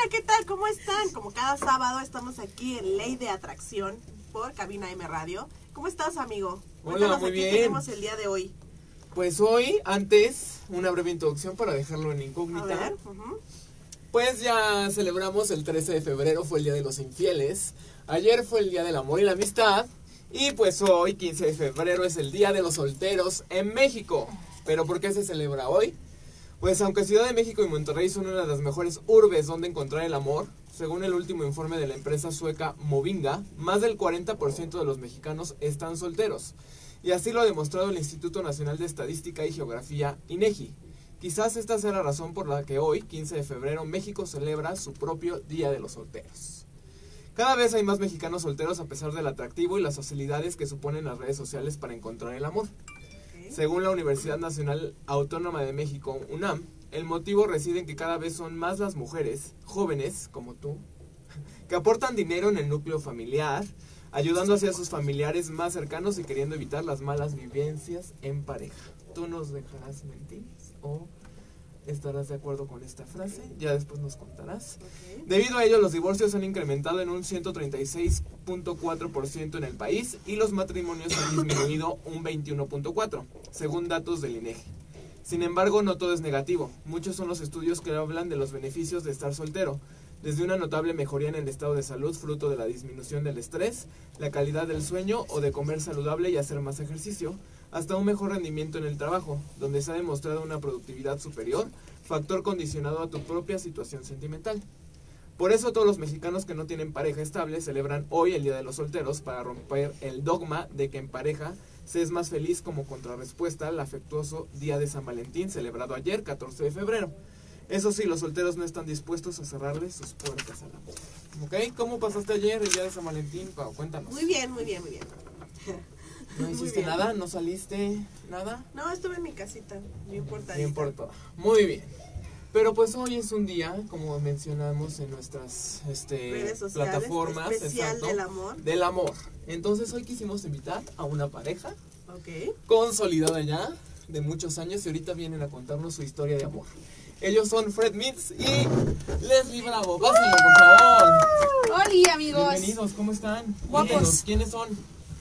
Hola, ¿qué tal? ¿Cómo están? Como cada sábado estamos aquí en Ley de Atracción por Cabina M Radio. ¿Cómo estás, amigo? Hola, Cuéntanos, muy ¿a qué bien. tenemos el día de hoy? Pues hoy, antes, una breve introducción para dejarlo en A incógnita. ver. ujú. Pues ya celebramos el 13 de febrero, fue el Día de los Infieles. Ayer fue el Día del Amor y la Amistad. Y pues hoy, 15 de febrero, es el Día de los Solteros en México. ¿Pero por qué se celebra hoy? Pues aunque Ciudad de México y Monterrey son una de las mejores urbes donde encontrar el amor, según el último informe de la empresa sueca Movinga, más del 40% de los mexicanos están solteros. Y así lo ha demostrado el Instituto Nacional de Estadística y Geografía, INEGI. Quizás esta sea la razón por la que hoy, 15 de febrero, México celebra su propio Día de los Solteros. Cada vez hay más mexicanos solteros a pesar del atractivo y las facilidades que suponen las redes sociales para encontrar el amor. Según la Universidad Nacional Autónoma de México, UNAM, el motivo reside en que cada vez son más las mujeres, jóvenes como tú, que aportan dinero en el núcleo familiar, ayudando así a sus familiares más cercanos y queriendo evitar las malas vivencias en pareja. ¿Tú nos dejarás mentir o estarás de acuerdo con esta frase? Ya después nos contarás. Debido a ello, los divorcios han incrementado en un 136.4% en el país y los matrimonios han disminuido un 21.4%, según datos del INEGI. Sin embargo, no todo es negativo. Muchos son los estudios que hablan de los beneficios de estar soltero, desde una notable mejoría en el estado de salud fruto de la disminución del estrés, la calidad del sueño o de comer saludable y hacer más ejercicio, hasta un mejor rendimiento en el trabajo, donde se ha demostrado una productividad superior, factor condicionado a tu propia situación sentimental. Por eso todos los mexicanos que no tienen pareja estable celebran hoy el Día de los Solteros para romper el dogma de que en pareja se es más feliz como contrarrespuesta al afectuoso Día de San Valentín celebrado ayer, 14 de febrero. Eso sí, los solteros no están dispuestos a cerrarles sus puertas al amor. ¿Ok? ¿Cómo pasaste ayer el Día de San Valentín, Pau? Cuéntanos. Muy bien, muy bien, muy bien. ¿No hiciste nada? ¿No saliste? ¿Nada? No, estuve en mi casita, no importa. Por todo. Muy bien. Pero pues hoy es un día, como mencionamos en nuestras este, Redes sociales, plataformas, especial exacto, del amor. del amor. Entonces hoy quisimos invitar a una pareja Ok. consolidada ya de muchos años y ahorita vienen a contarnos su historia de amor. Ellos son Fred Mitz y Leslie Bravo. Pásenlo, por favor. Hola amigos. Bienvenidos, ¿cómo están? Guapos. ¿quiénes son?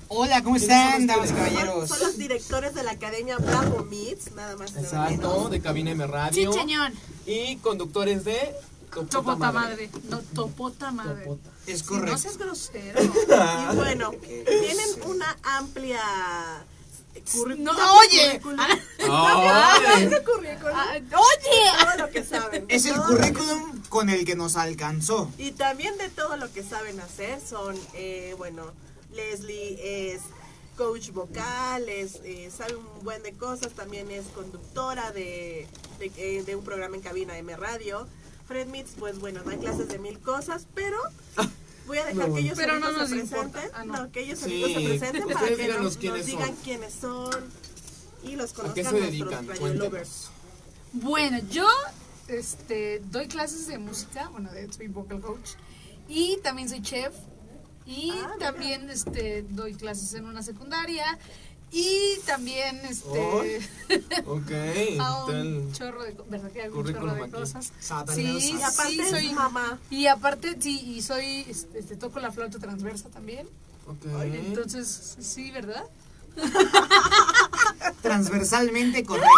Hola, ¿cómo ¿Quiénes son están, damas y caballeros? Son los directores de la Academia Bravo Meets, nada más. Exacto, de Cabina M Radio. Chincheñón. Y conductores de Topota Topota madre. No, topota madre. Topota. Es correcto. No seas grosero. Y bueno, tienen una amplia. No, ¿Sabes oye. Ah, oye. Todo lo que saben. Es el currículum con el que nos alcanzó. Y también de todo lo que saben hacer son, eh, bueno, Leslie es coach vocal, es, eh, sabe un buen de cosas, también es conductora de, de, eh, de un programa en cabina M Radio. Fred Mitz, pues bueno, da clases de mil cosas, pero voy a dejar No. que ellos Pero no solitos se presenten. Ah, no. no. que ellos Sí. se presenten para Ustedes que nos, quiénes nos digan son. quiénes son y los ¿A conozcan qué se nuestros dedican? lovers. Bueno, yo este, doy clases de música, bueno, de, soy vocal coach. Y también soy chef. Y Ah, también este, doy clases en una secundaria. Y también este, Ok, hago un tal. chorro de, co- ¿verdad que hago un chorro de aquí. cosas? Sí, Y aparte sí, soy mamá. Y aparte, sí, y soy, este, este, toco la flauta transversa también. Ok. Entonces, sí, ¿verdad? Transversalmente correcto.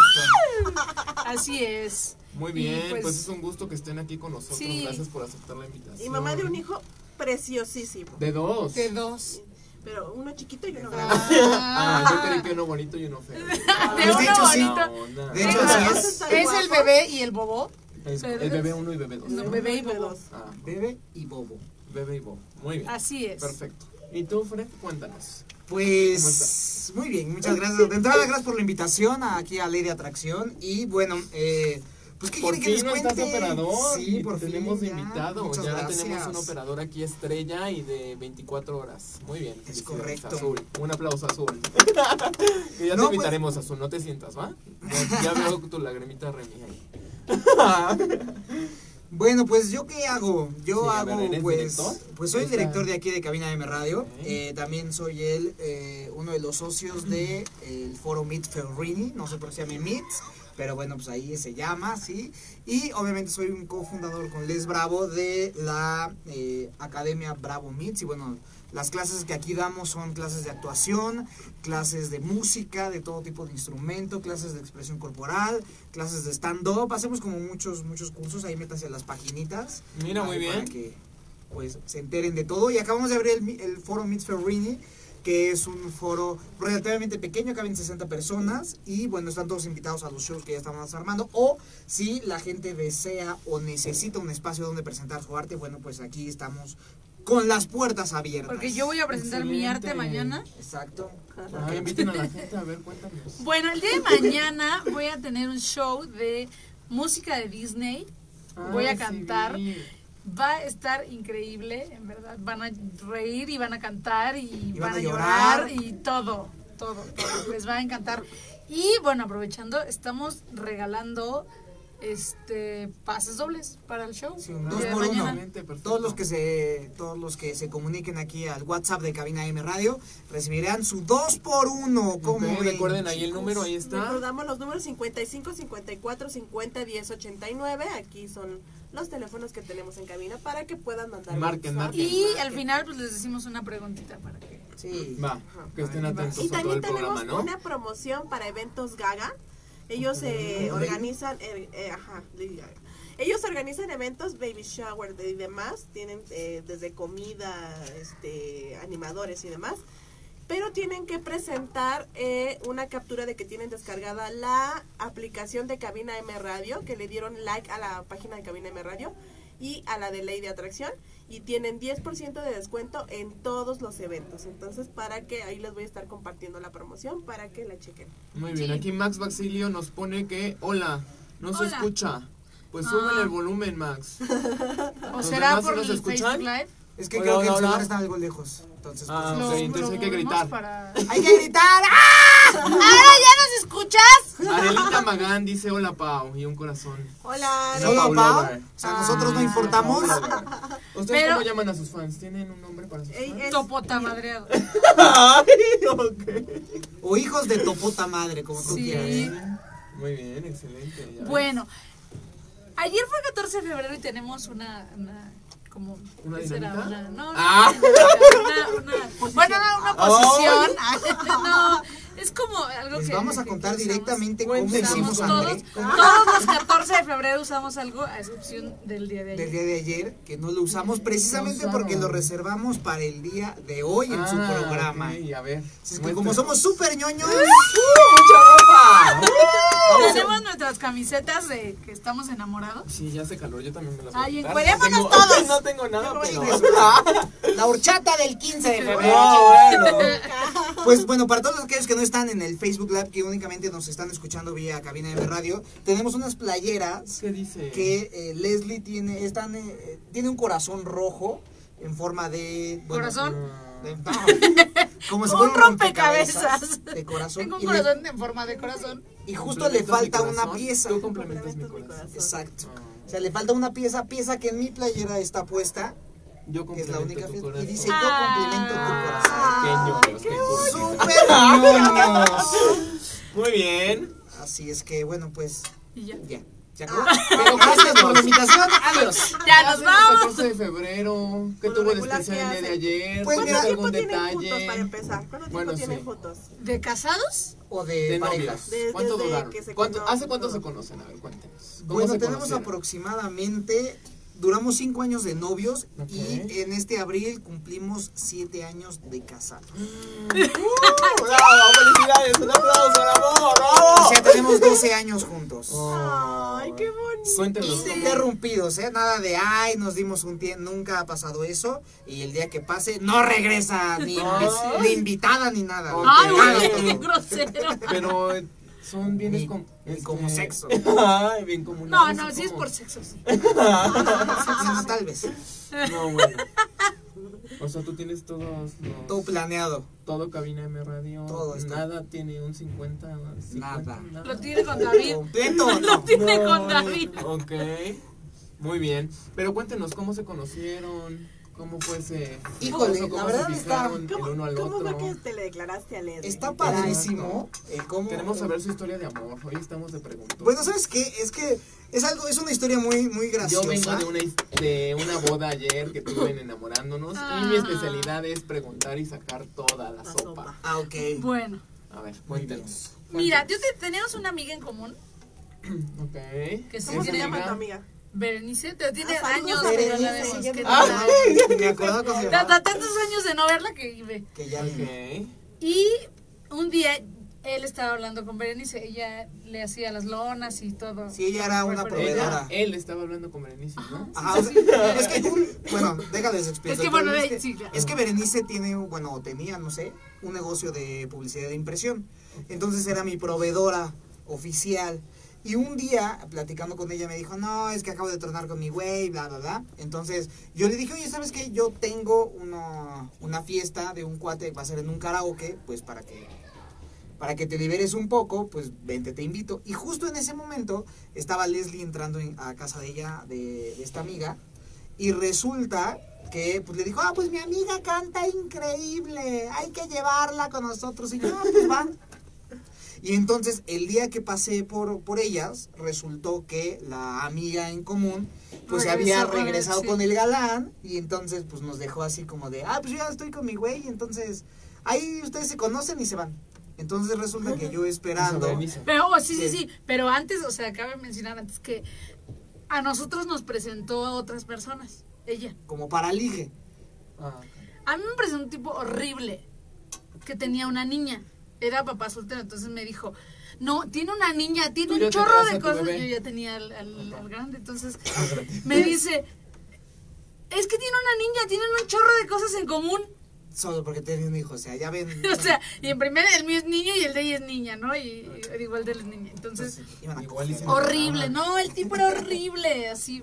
Así es. Muy bien, pues, pues, es un gusto que estén aquí con nosotros. Sí. Gracias por aceptar la invitación. Y mamá de un hijo preciosísimo. De dos. De dos. Pero uno chiquito y uno grande. Ah, yo creí que uno bonito y uno feo. De Pues de uno hecho, sí. bonito. No, no. De hecho, dos es. Es el bebé y el bobo. Es el bebé uno y bebé dos. No, bebé y bobo. Ah, Bebé y bobo. bebé y bobo. Muy bien. Así es. Perfecto. ¿Y tú, Fred? Cuéntanos. ¿Cómo Pues estás? muy bien, muchas gracias. De entrada, gracias por la invitación aquí a Ley de Atracción. Y bueno, eh, pues ¿qué Por quieren que fin les no cuente? estás de operador. Sí, por te fin. tenemos de ya. invitado. Muchas ya gracias. tenemos un operador aquí estrella y de 24 horas. Muy bien. Es correcto. Azul. Un aplauso, Azul. y ya No, te pues- invitaremos, Azul. No te sientas, ¿va? Ya, veo tu lagrimita Remy ahí. Bueno, pues yo qué hago? Yo Sí, hago, ver, ¿eres pues, director? pues soy Esta- director de aquí de Cabina M Radio. Eh, también soy él, eh, uno de los socios de el foro Meet Ferrini. No sé por qué se llama Meet, Pero bueno, pues ahí se llama, ¿sí? Y obviamente soy un cofundador con Les Bravo de la eh, Academia Bravo Meets. Y bueno, las clases que aquí damos son clases de actuación, clases de música, de todo tipo de instrumento, clases de expresión corporal, clases de stand-up. Hacemos como muchos, muchos cursos. Ahí métanse a las paginitas. Mira, muy bien. Para que pues se enteren de todo. Y acabamos de abrir el, el foro Meets Ferrini que es un foro relativamente pequeño, caben 60 personas y bueno, están todos invitados a los shows que ya estamos armando o si la gente desea o necesita un espacio donde presentar su arte, bueno, pues aquí estamos con las puertas abiertas. Porque yo voy a presentar mi arte mañana. Exacto. Ah, inviten a la gente, a ver, cuéntanos. Bueno, el día de mañana voy a tener un show de música de Disney. Voy a Ah, sí cantar. Va a estar increíble, en verdad. Van a reír y van a cantar y, van, a llorar. y todo, todo, todo. Les va a encantar. Y bueno, aprovechando, estamos regalando este pases dobles para el show. Sí, dos por uno. Todos los que se todos los que se comuniquen aquí al WhatsApp de Cabina M Radio recibirán su 2 por 1 como recuerden ahí el número, ahí está. Recordamos los números 55, 54, 50, 10, 89. Aquí son los teléfonos que tenemos en cabina para que puedan mandar. Marquen, marquen. Y Marquen. al final pues les decimos una preguntita para que... Sí. Va, que estén atentos Y a todo también programa, tenemos ¿no? una promoción para eventos Gaga. Ellos eh, organizan, eh, eh, ajá. Ellos organizan eventos, baby shower y demás. Tienen eh, desde comida, este, animadores y demás. Pero tienen que presentar eh, una captura de que tienen descargada la aplicación de Cabina M Radio, que le dieron like a la página de Cabina M Radio y a la de Ley de Atracción y tienen 10% de descuento en todos los eventos. Entonces, para que ahí les voy a estar compartiendo la promoción para que la chequen. Muy bien, Sí. aquí Max Baxilio nos pone que, hola, no se escucha. Pues Ah. súbele el volumen, Max. ¿O ¿Los será por el escuchan? Facebook Live? Es que Hola, creo que hola, el celular está algo lejos. Entonces, pues, Ah, Lo- ok, entonces hay que gritar. para- hay que gritar. ¡Ah! ¡Ahora ya nos escuchas! Arelita Magán dice hola Pau y un corazón. Hola, No, Solo Pau. O sea, nosotros no Ah. importamos. ¿Ustedes Pero- cómo llaman a sus fans? ¿Tienen un nombre para sus fans? es- Topota madreado. Ay, ok. O hijos de topota madre, como tú Sí. quieras. Muy bien, excelente. ya ves. Bueno, ayer fue 14 de febrero y tenemos una, una como ¿Una ¿qué será? dinámica? Una, no, Ah. una, una, bueno, no, una posición. no, es como algo Les que vamos a contar que directamente cómo hicimos Usamos todos, André todos los 14 de febrero usamos algo a excepción del día de del ayer. día de ayer, que no lo usamos precisamente porque lo reservamos para el día de hoy en su Ah, programa. ok, a ver. Así es que como somos súper ñoños, a- Tenemos nuestras camisetas de que estamos enamorados. Sí, ya hace calor, yo también me las Ay, voy a quitar. encuerémonos No tengo- todos. No tengo nada, pero... bonito. la horchata del 15 de febrero. No, bueno. Pues bueno, para todos aquellos que no están en el Facebook Live, que únicamente nos están escuchando vía cabina de radio, tenemos unas playeras ¿Qué dice? que eh, Leslie tiene, están, eh, tiene un corazón rojo en forma de... bueno, ¿Corazón? de- no, como si Un fuera un rompecabezas. rompecabezas de corazón. Tengo un y, le- corazón en forma de corazón. y justo le ¿Complementas mi falta una corazón? pieza. Tú complementas mi corazón. corazón. Exacto. Ah. O sea, le falta una pieza, pieza que en mi playera está puesta, Yo que es la única complemento tu. Y corazón. dice, yo complemento tu Ah. corazón. Qué ñoños, qué. ¡Súper! Muy bien. Así es que, bueno, pues, Y ya. ya. ¿Se acabó? Pero gracias por la invitación. Adiós. Ya nos el vamos. 14 de febrero. ¿Qué tuvo de regular, especial el ¿qué día de ayer? Pues ¿Cuánto tiempo algún tienen detalle? juntos para empezar? ¿Cuánto tiempo tienen sí. juntos? ¿De casados? O de, De parejas. De- ¿Cuánto desde duraron? que se ¿Cuánto- conocen ¿Hace cuánto todo. se conocen? A ver, cuéntenos. ¿Cómo Bueno, se tenemos conocieron? aproximadamente, duramos cinco años de novios Ok. y en este abril cumplimos siete años de casados. ¡Uh, ¡Bravo! ¡Felicidades! ¡Un aplauso, bravo! ¡Bravo! O sea, tenemos 12 años juntos. Ay, qué bonito. Cuéntenos. Interrumpidos, ¿eh? Nada de, ay, nos dimos un tiempo, nunca ha pasado eso. Y el día que pase, no regresa ni, ni invitada ni nada. Ay, qué grosero. Pero eh, son bienes este, como sexo. Ay, bien comunales. No, no, ¿o sí es por sexo. sí. Bueno, tal vez. No, bueno. O sea, tú tienes todos los... Todo planeado. Todo cabina M radio. Todo está. Nada tiene un 50. 50 Nada. Lo tiene con David. ¿Completo Lo no? tiene No, con David. Ok. Muy bien. Pero cuéntenos cómo se conocieron. ¿Cómo fue ese? Híjole, ¿Cómo la verdad está- el ¿Cómo, uno al cómo otro? fue que te le declaraste a Leslie? Está padrísimo el cómo... Queremos saber su historia de amor. Hoy estamos de preguntas. Bueno, ¿sabes qué? Es que es algo, es una historia muy, muy Yo graciosa. vengo de una, de una boda ayer que tuve en enamorándonos y mi Ah. especialidad es preguntar y sacar toda la, La sopa. sopa. Ah, ok. Bueno, A ver, cuéntenos. mira, yo te- teníamos una amiga en común, Ok. Que ¿Cómo se llama tu amiga? Berenice, te tiene Ah, años que no la vemos. ya ¿qué me acordaba cómo se tantos años de no verla que ve. Que ya ni- Ok. Y un día él estaba hablando con Berenice, ella le hacía las lonas y todo. Sí, ella era una proveedora. él estaba hablando con Berenice, ¿no? Ajá, sea, es que, bueno, déjales explicar. Es que, bueno, es, que, sí, claro. es que Berenice tiene, bueno, tenía, no sé, un negocio de publicidad de impresión. Entonces era mi proveedora oficial. Y un día, platicando con ella, me dijo, no, es que acabo de tronar con mi güey, bla, bla, bla. Entonces, yo le dije, oye, ¿sabes qué? Yo tengo una, una fiesta de un cuate va a ser en un karaoke, pues para que para que te liberes un poco, pues vente, te invito. Y justo en ese momento estaba Leslie entrando en- a casa de ella, de, de esta amiga, y resulta que pues le dijo, ah, pues mi amiga canta increíble, hay que llevarla con nosotros. Y yo, ah, pues va. Y entonces el día que pasé por, por ellas, resultó que la amiga en común pues se había Regresó con él, regresado sí. con el galán y entonces pues nos dejó así como de, ah, pues yo ya estoy con mi güey, entonces ahí ustedes se conocen y se van. Entonces resulta que yo esperando... Pero, oh, sí, sí, Sí. pero antes, o sea, cabe mencionar antes que a nosotros nos presentó a otras personas, ella. como para ligue. Ah, ok. A mí me presentó un tipo horrible que tenía una niña. Era papá soltero, entonces me dijo, no, tiene una niña, tiene un chorro de cosas. Yo ya tenía al, al- al grande, entonces me dice, es que tiene una niña, tienen un chorro de cosas en común. Solo porque tiene un hijo, o sea, ya ven. O sea, y en primer el mío es niño y el de ella es niña, ¿no? Y, y igual de él es niña. Entonces, horrible, no, el tipo era horrible, así.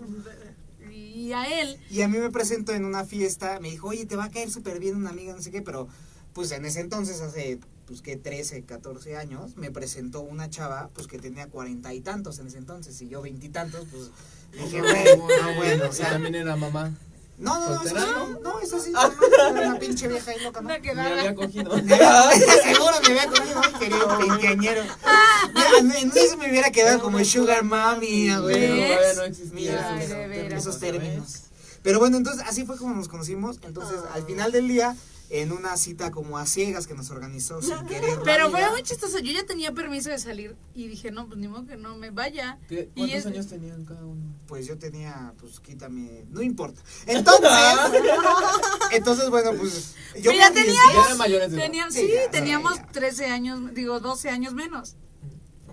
Y a él, Y a mí me presentó en una fiesta, me dijo, oye, te va a caer súper bien una amiga, no sé qué, pero pues en ese entonces, hace pues que 13, 14 años, me presentó una chava, pues que tenía cuarenta y tantos en ese entonces, y yo veintitantos, pues dije, bueno, no, bueno, o Y sea, también era mamá. no, no, no, eso sí, no, no, eso sí, no, era una pinche vieja ahí loca, ¿no? Me había cogido. Seguro me había cogido un querido veinteañero. Mira, en eso me hubiera quedado como Sugar Mami, Pero güey. No existía esos términos. Pero bueno, entonces así fue como nos conocimos. Entonces, al final del día, en una cita como a ciegas que nos organizó sin querer. Pero fue muy chistoso. Yo ya tenía permiso de salir y dije, no, pues ni modo que no me vaya. ¿Qué- Y ¿Cuántos es- años tenían cada uno? Pues yo tenía, pues quítame, no importa. Entonces, entonces bueno, pues yo Mira, teníamos-. Teníamos, Sí, sí, ya, teníamos ya. 13 años, digo 12 años menos.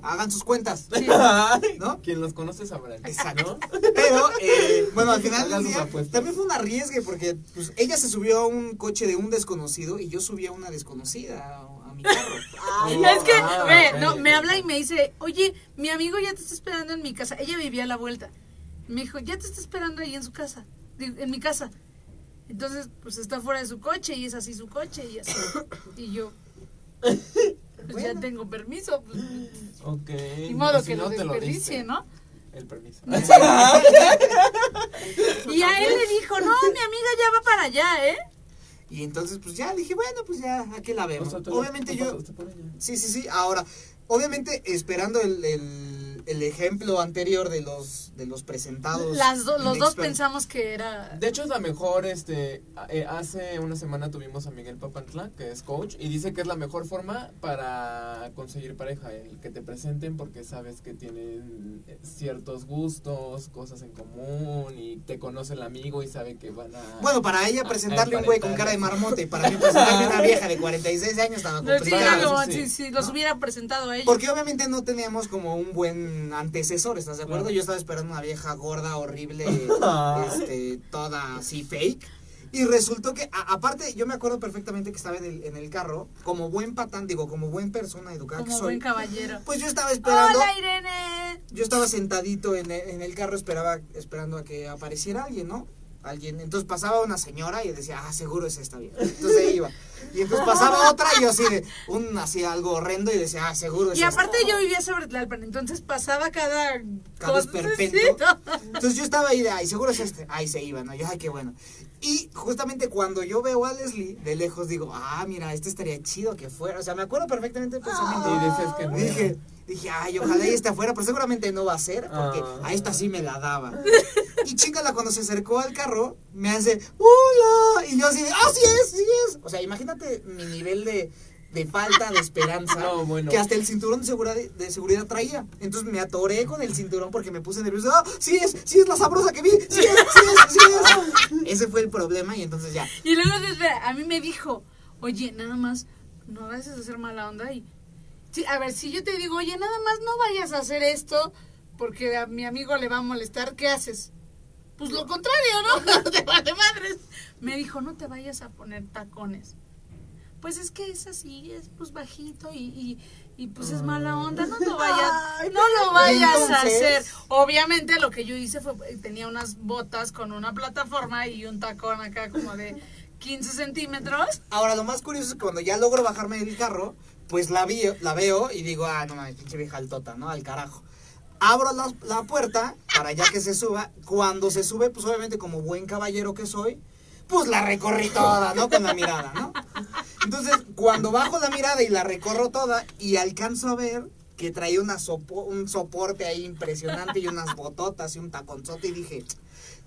Hagan sus cuentas, Sí. ¿no? Quien los conoce sabrá. Exacto. Pero, eh, bueno, al final del día, también fue un arriesgue porque pues, ella se subió a un coche de un desconocido y yo subí a una desconocida a, a mi carro. Ay, Oh, es que, ah, ve, ok, no, me habla y me dice, oye, mi amigo ya te está esperando en mi casa. Ella vivía a la vuelta. Me dijo, ya te está esperando ahí en su casa, en mi casa. Entonces, pues está fuera de su coche y es así su coche y así. Y yo, pues ya tengo permiso. Pues, Ok. ni modo Si que no lo te lo desperdicie, diste. ¿no? El permiso. Y a él le dijo, no, mi amiga ya va para allá, ¿eh? Y entonces, pues ya dije, bueno, pues ya, aquí la vemos. O sea, Obviamente yo, sí, sí, sí, ahora, obviamente esperando el, el, el ejemplo anterior de los, de los presentados. Las do- los dos pensamos que era... De hecho, es la mejor, este, eh, hace una semana tuvimos a Miguel Papantla, que es coach, y dice que es la mejor forma para conseguir pareja, el que te presenten porque sabes que tienen eh, ciertos gustos, cosas en común, y te conoce el amigo y sabe que van a... Bueno, para ella presentarle a un güey con cara de marmota y para mí presentarle una vieja de 46 años estaba No, sí, complicado. como sí. si, si los ¿No? hubiera presentado a ella. Porque obviamente no teníamos como un buen antecesor, ¿estás de acuerdo? Claro. Yo estaba esperando una vieja gorda, horrible, este, toda así fake. Y resultó que, a- aparte, yo me acuerdo perfectamente que estaba en el, en el carro, como buen patán, digo, como buen persona educada como que buen soy. caballero. Pues yo estaba esperando, Hola, Irene. yo estaba sentadito en el, en el carro, esperaba, esperando a que apareciera alguien, ¿no? Alguien. Entonces pasaba una señora y decía, ah, seguro es esta vieja. Entonces ahí iba. Y entonces pasaba otra y yo así de, un así algo horrendo y decía, ah, seguro es Y esta. aparte yo vivía sobre Tlalpan, entonces pasaba cada Cada esperpento. Entonces yo estaba ahí de, ay, seguro es este. Ahí se iba, ¿no? Yo, ay, qué bueno. Y justamente cuando yo veo a Leslie de lejos, digo, ah, mira, este estaría chido que fuera. O sea, me acuerdo perfectamente del pensamiento. Y decías que no. Dije, dije, ay, ojalá ella esté afuera, pero seguramente no va a ser, porque Ah. a esta sí me la daba. Y chingala, cuando se acercó al carro, me hace, ¡Hola! Y yo así ¡ah, sí es, sí es! O sea, imagínate mi nivel de, de falta de esperanza No, bueno. que hasta el cinturón de seguridad, de seguridad traía. Entonces me atoré con el cinturón porque me puse nervioso. ¡Ah, sí es! ¡Sí es la sabrosa que vi! ¡Sí es! ¡Sí es! ¡Sí es! Ese fue el problema y entonces ya. Y luego, espera, a mí me dijo, oye, nada más, no vayas a hacer mala onda y... Sí, a ver, si yo te digo, oye, nada más no vayas a hacer esto porque a mi amigo le va a molestar, ¿qué haces? Pues lo contrario, ¿no? te vale madres. Me dijo, no te vayas a poner tacones. Pues es que es así, es pues bajito y, y, y, pues es mala onda, no lo vayas, Ay, no lo vayas a hacer. Obviamente lo que yo hice fue, tenía unas botas con una plataforma y un tacón acá como de 15 centímetros. Ahora, lo más curioso es que cuando ya logro bajarme del carro, pues la, la veo y digo, ah, no mames, pinche vieja altota, ¿no? Al carajo. Abro la, la puerta para ya que se suba. Cuando se sube, pues obviamente como buen caballero que soy, pues la recorrí toda, ¿no? Con la mirada, ¿no? Entonces, cuando bajo la mirada y la recorro toda y alcanzo a ver que traía una un soporte ahí impresionante y unas bototas y un taconzote y dije,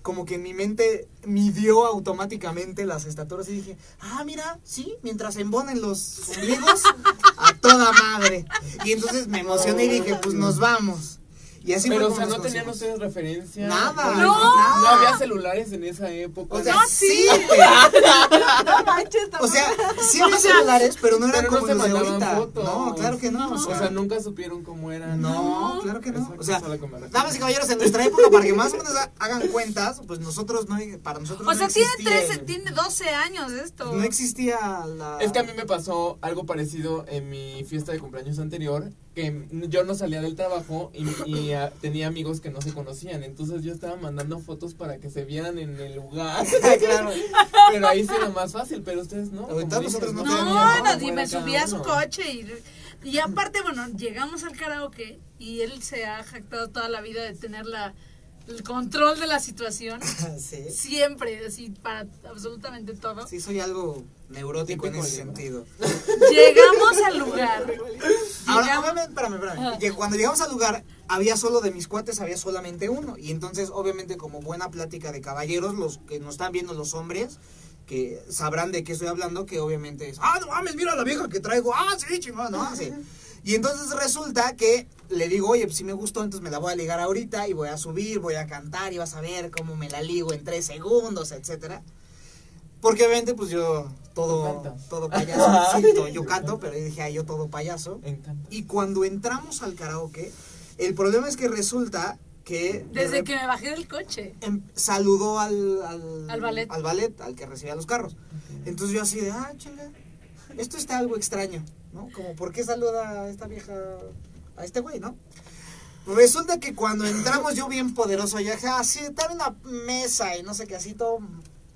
como que en mi mente midió automáticamente las estaturas y dije, ah, mira, sí, mientras embonen los ombligos, a toda madre. Y entonces me emocioné y dije, pues nos vamos. Y así Pero, o sea, no tenían ustedes referencia. Nada, No, no. no había celulares en esa época. O sea, No, sí. No manches, o sea, sí había celulares, pero no eran Pero no como se los de ahorita. fotos. No, claro que no. o sea, nunca supieron cómo eran. No, claro que no. O sea, damas y caballeros, en nuestra época, para que más o menos ha- hagan cuentas, pues nosotros no, para nosotros O no sea, tiene existía 13, el- tiene 12 años esto. No existía la... Es que a mí me pasó algo parecido en mi fiesta de cumpleaños anterior, que yo no salía del trabajo y, y, ah, tenía amigos que no se conocían, entonces yo estaba mandando fotos para que se vieran en el lugar. claro. pero ahí sí era más fácil, pero ustedes no. Ahorita nosotros no No, teníamos no, cómo y me era cada subí a su uno. coche y, y aparte, bueno, llegamos al karaoke y él se ha jactado toda la vida de tener la, el control de la situación. sí. Siempre, así, para absolutamente todo. Sí, soy algo neurótico en ese sentido. Llegamos al lugar. Ahora, Llegamos- obviamente, espérame, espérame. Lleg- Cuando llegamos al lugar, había solo de mis cuates, había solamente uno. Y entonces, obviamente, como buena plática de caballeros, los que nos están viendo los hombres, que sabrán de qué estoy hablando, que obviamente es, ah, no mames, mira la vieja que traigo, ah, sí, chingón, no, sí. Y entonces resulta que le digo, oye, pues si me gustó, entonces me la voy a ligar ahorita y voy a subir, voy a cantar y vas a ver cómo me la ligo en tres segundos, etcétera. Porque obviamente, pues yo todo, todo payaso, sí, todo- yo canto, pero dije, ay, yo todo payaso. Encanta. Y cuando entramos al karaoke, el problema es que resulta que... de Desde que me bajé del coche. em- saludó al, al, Al ballet. al ballet, al que recibía los carros. Entonces yo así de, ah, chinga, esto está algo extraño, ¿no? Como, ¿por qué saluda a esta vieja, a este güey, no? Resulta que cuando entramos yo bien poderoso, ya así, estaba en una mesa y no sé qué, así todo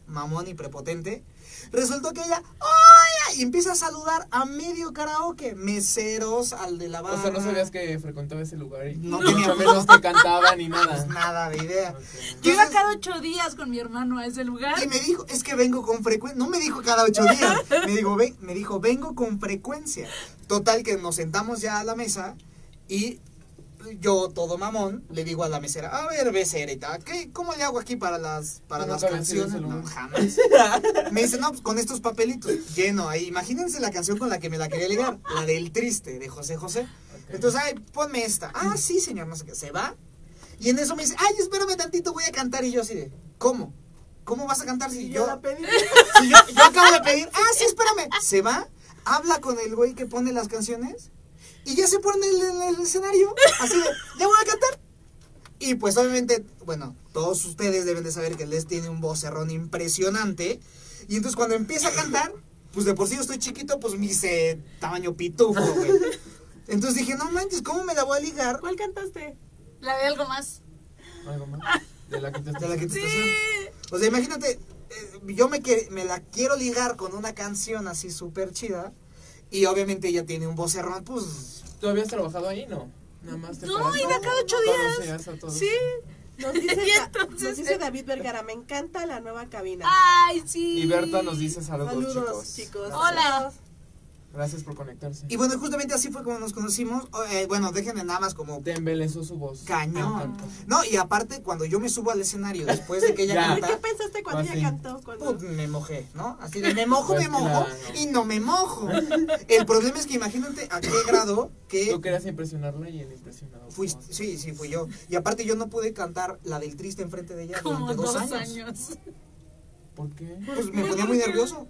mamón y prepotente. Resultó que ella, ¡ay! Y empieza a saludar a medio karaoke, meseros, al de la barra. O sea, no sabías que frecuentaba ese lugar y No mucho tenía- menos que cantaba ni Pues nada. nada de idea. Ok. Yo iba cada ocho días con mi hermano a ese lugar. Y me dijo, es que vengo con frecuencia. No me dijo cada ocho días. Me dijo, "Ve- me dijo, vengo con frecuencia. Total que nos sentamos ya a la mesa y yo, todo mamón, le digo a la mesera, a ver, becerita, ¿qué, ¿cómo le hago aquí para las, para ¿Tú las canciones? No, jamás. Me dice, no, pues con estos papelitos, lleno ahí. Imagínense la canción con la que me la quería ligar, la del triste, de José José. Entonces, ay, ponme esta. Ah, sí, señor, no sé qué. Se va. Y en eso me dice, ay, espérame tantito, voy a cantar. Y yo así de, ¿cómo? ¿Cómo vas a cantar si yo, yo la pedí. si yo, yo acabo de pedir? Ah, sí, espérame. Se va, habla con el güey que pone las canciones y ya se pone en el, en el escenario. Así de, ya voy a cantar. Y pues obviamente, bueno, todos ustedes deben de saber que Les tiene un vocerrón impresionante. Y entonces cuando empieza a cantar, pues de por sí yo estoy chiquito, pues me hice tamaño pitufo, güey. Entonces dije, no manches, ¿cómo me la voy a ligar? ¿Cuál cantaste? La de algo más. ¿Algo más? De la quinta De la Sí. O sea, imagínate, eh, yo me, que- me la quiero ligar con una canción así súper chida. Y obviamente ella tiene un vocerrón, pues. ¿Tú habías trabajado ahí? No. Nada más te No, iba cada ocho a todos. Sí. Nos dice, Y Da- entonces, nos dice eh, David Vergara, me encanta la nueva cabina. Ay, sí. Y Berta nos dice saludos, Saludos, chicos. chicos. Hola. Gracias por conectarse. Y bueno, justamente así fue como nos conocimos. O, eh, bueno, déjenme nada más como Te embelezó su voz. cañón. Tanto. No, y aparte, cuando yo me subo al escenario después de que ella. ¿Y ¿Qué canta, pensaste cuando ella cantó? Cuando... Put, me mojé, ¿no? Así de me mojo, Pues me mojo claro. y no me mojo. El problema es que imagínate a qué grado que Tú querías impresionarla y el impresionado. fuiste. Sí, sí, fui yo. Y aparte yo no pude cantar la del triste enfrente de ella Como durante dos, dos años. años. ¿Por qué? Pues me ponía muy nervioso.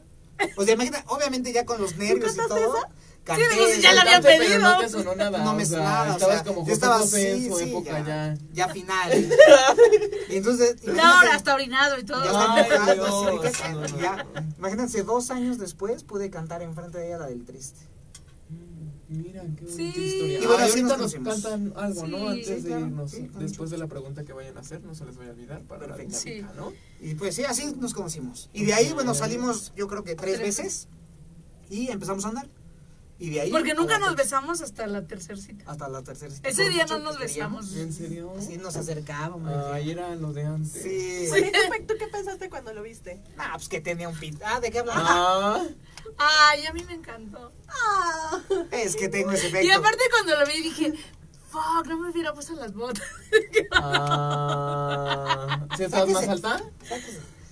O sea, imagínate, obviamente ya con los nervios y todo. Canté, Sí, pues, ya la había Cantaste, pedido. Pero no te sonó nada. no me sea, nada, o Estabas sea, como yo estaba así, en su sí, época ya. ya final. Y entonces, No, hasta orinado y todo. está ya. Imagínense, dos años después pude cantar enfrente de ella la del triste. Mira, qué bonita Sí. historia. Y bueno, así ahorita nos nos cantan algo, ¿no? Sí. Antes Sí, de irnos. Sí, después de la pregunta que vayan a hacer, no se les vaya a olvidar para Perfecto. la dinámica, Sí. ¿no? Y pues sí, así nos conocimos. Y de ahí, bueno, salimos yo creo que tres Tres veces y empezamos a andar. Y de ahí... Porque nunca nos besamos hasta la tercera cita. Hasta la tercera cita. Ese día no nos besamos. ¿En serio? Sí, nos acercábamos. Ay, era lo de antes. Sí. Oye, ¿qué fue- ¿Tú qué pensaste cuando lo viste? Ah, pues que tenía un pit. Ah, ¿de qué hablamos? Ah, Ay, a mí me encantó. Ah, Es que tengo ese efecto. Y aparte cuando lo vi dije, fuck, no me hubiera puesto las botas. ah. ¿Sí estabas más alta?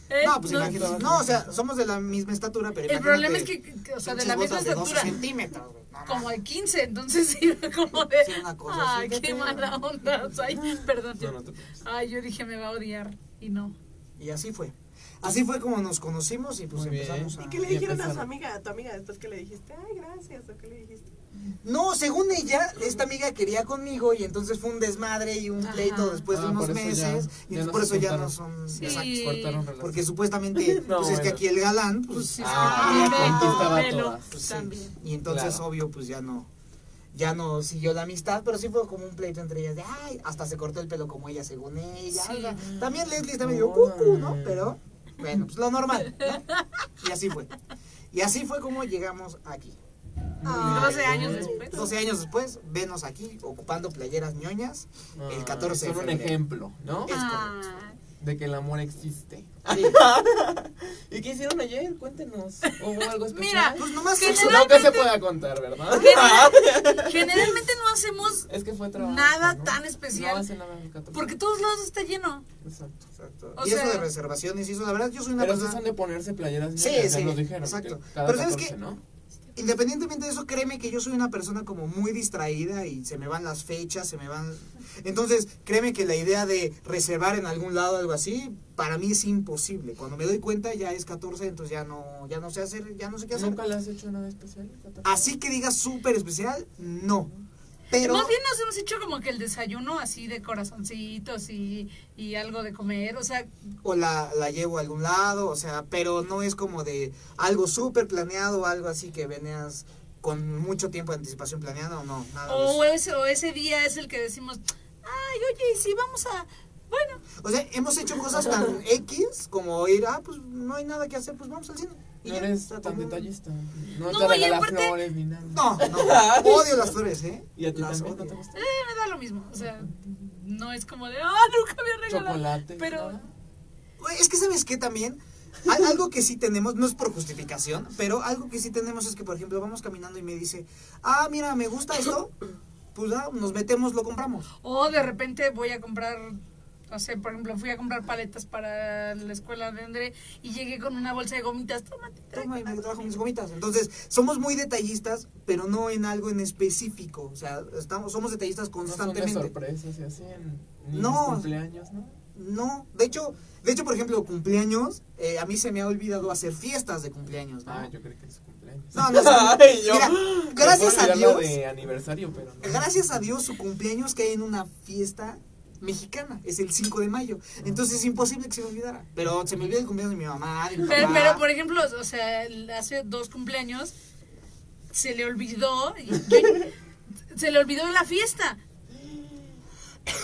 ¿Eh? No, pues No, imagínate. No, o sea, somos de la misma estatura, pero El problema es que, o sea, de la misma botas de 12 estatura. centímetros. No, Como de 15, entonces sí, como de. Sí, una cosa Ay, así, qué qué mala onda. O sea, ay, perdón. No, no te. Ay, yo dije me va a odiar. Y no. Y así fue. Así fue como nos conocimos y pues Muy bien. empezamos a... ¿Y qué le dijeron a su amiga, a tu amiga después que le dijiste? Ay, gracias, ¿o qué le dijiste? No, según ella, esta amiga quería conmigo y entonces fue un desmadre y un Ajá. pleito después de Ah, unos ya- meses y ya entonces no por eso ya no son... Sí. Porque supuestamente, No, pues es que aquí el galán, pues, Pues sí, Ah, sí, ya velo, conquistaba velo, todas. pues, sí. también. Y entonces, Claro. obvio, pues ya no, ya no siguió la amistad, pero sí fue como un pleito entre ellas de, ay, hasta se cortó el pelo como ella, según ella. También Leslie está medio cucu, ¿no? Pero, bueno, pues lo normal, ¿no? Y así fue. Y así fue como llegamos aquí. Ah, 12 años después. 12 años después, venos aquí ocupando playeras ñoñas el Ah, 14 de Son un febrero. ejemplo, ¿no? Es Ah, De que el amor existe. Sí. ¿Y qué hicieron ayer? Cuéntenos. ¿Hubo algo especial? Mira, Pues nomás Que eso. No que se pueda contar, ¿verdad? generalmente no hacemos Es que fue trabajo. Nada ¿no? tan especial. No hacen nada el 14. porque todos lados está lleno. Exacto. Exacto. O y eso de reservaciones y eso, la verdad, yo soy una Pero persona... han de ponerse playeras Sí, ya sí, nos dijeron. exacto. que Cada Pero ¿sabes 14, qué? ¿no? Independientemente de eso, créeme que yo soy una persona como muy distraída y se me van las fechas, se me van... Entonces, créeme que la idea de reservar en algún lado algo así, para mí es imposible. Cuando me doy cuenta ya es 14, entonces ya no, ya no sé hacer, ya no sé qué hacer. ¿Nunca le has hecho nada especial? el 14? Así que digas súper especial, no. Pero... Más bien nos hemos hecho como que el desayuno así de corazoncitos y, y algo de comer. O sea, o la, la llevo a algún lado, o sea, pero no es como de algo súper planeado, algo así que venías con mucho tiempo de anticipación planeado, o no, nada o ese, o ese día es el que decimos, ay, oye, ¿y si vamos a. Bueno, O sea, hemos hecho cosas tan X como ir, ah, pues no hay nada que hacer, pues vamos al cine. Y No ya, eres tan como- detallista. No, No, te regalas aparte- flores ni nada. No, no, odio las flores, ¿eh? ¿Y a ti Las también no te gusta? eh, me da lo mismo. O sea, no es como de, ah, nunca me ha regalado. Chocolate. Pero, Es que, ¿sabes qué también? Al- algo que sí tenemos, no es por justificación, pero algo que sí tenemos es que, por ejemplo, vamos caminando y me dice, ah, mira, me gusta esto, pues ah, nos metemos, lo compramos. o de repente voy a comprar. No sé, por ejemplo, fui a comprar paletas para la escuela de André y llegué con una bolsa de gomitas. Tómate. Toma y me trajo mis gomitas. Entonces, somos muy detallistas, pero no en algo en específico. O sea, estamos, somos detallistas No son de constantemente. sorpresas y así en ni No. cumpleaños, ¿no? No, de hecho, de hecho, por ejemplo, cumpleaños, eh, a mí se me ha olvidado hacer fiestas de cumpleaños. ¿no? Ah, yo creo que es cumpleaños. No, no, no. Ay, yo. Mira, gracias a Dios. de aniversario, pero no. Gracias a Dios su cumpleaños cae en una fiesta mexicana, es el 5 de mayo. Entonces es imposible que se me olvidara. Pero se me olvida el cumpleaños de mi mamá, de mi Pero, papá. pero, por ejemplo, o sea, hace dos cumpleaños se le olvidó. y se le olvidó la fiesta.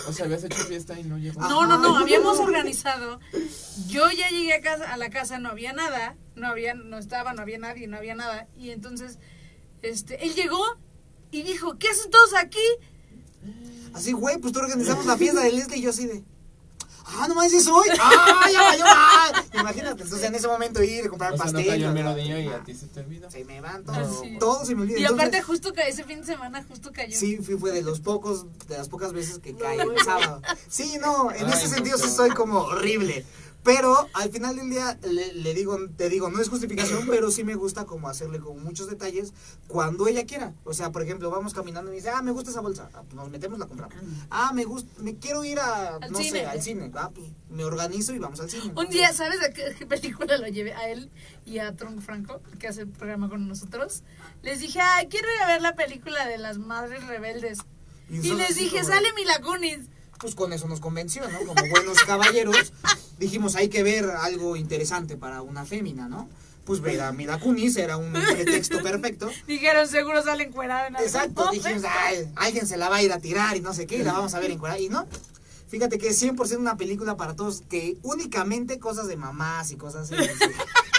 O sea, habías hecho fiesta y no llegó. No, no, no, habíamos organizado. Yo ya llegué a, casa, a la casa, no había nada, no había, no estaba, no había nadie, no había nada. Y entonces, este, él llegó y dijo, ¿qué hacen todos aquí? Así, güey, pues tú organizamos la fiesta de Leslie y yo así de. Ah, no más eso hoy. Ah, ya valió mal. Imagínate, entonces en ese momento ir a comprar O sea, no pastel. cayó el mero día y a ti se te olvidó. Se me van todos. Así. Todo se me olvida. Y Entonces, aparte justo que ese fin de semana justo cayó. Sí, fui, fue de los pocos, de las pocas veces que No, cae el sábado. Sí, no, en Ay, ese sentido sí soy como horrible. Pero al final del día le, le digo, te digo, no es justificación, pero sí me gusta como hacerle como muchos detalles cuando ella quiera. O sea, por ejemplo, vamos caminando y me dice, ah, me gusta esa bolsa. Ah, pues nos metemos, la compramos. Ah, me gusta, me quiero ir a, Al no cine. sé, al cine. Ah, pues me organizo y vamos al cine. Un día, ¿sabes a qué, película lo llevé? A él y a Tronco Franco, que hace el programa con nosotros. Les dije, ay, quiero ir a ver la película de las madres rebeldes. Y les dije, sale Mila Kunis. Pues con eso nos convenció, ¿no? Como buenos caballeros, dijimos, hay que ver algo interesante para una fémina, ¿no? Pues ver a Mila Kunis era un pretexto perfecto. Dijeron, seguro sale encuerada en Exacto, momento". dijimos, "Ay, alguien se la va a ir a tirar y no sé qué, y la vamos a ver en Y no, fíjate que es 100% una película para todos, que únicamente cosas de mamás y cosas así.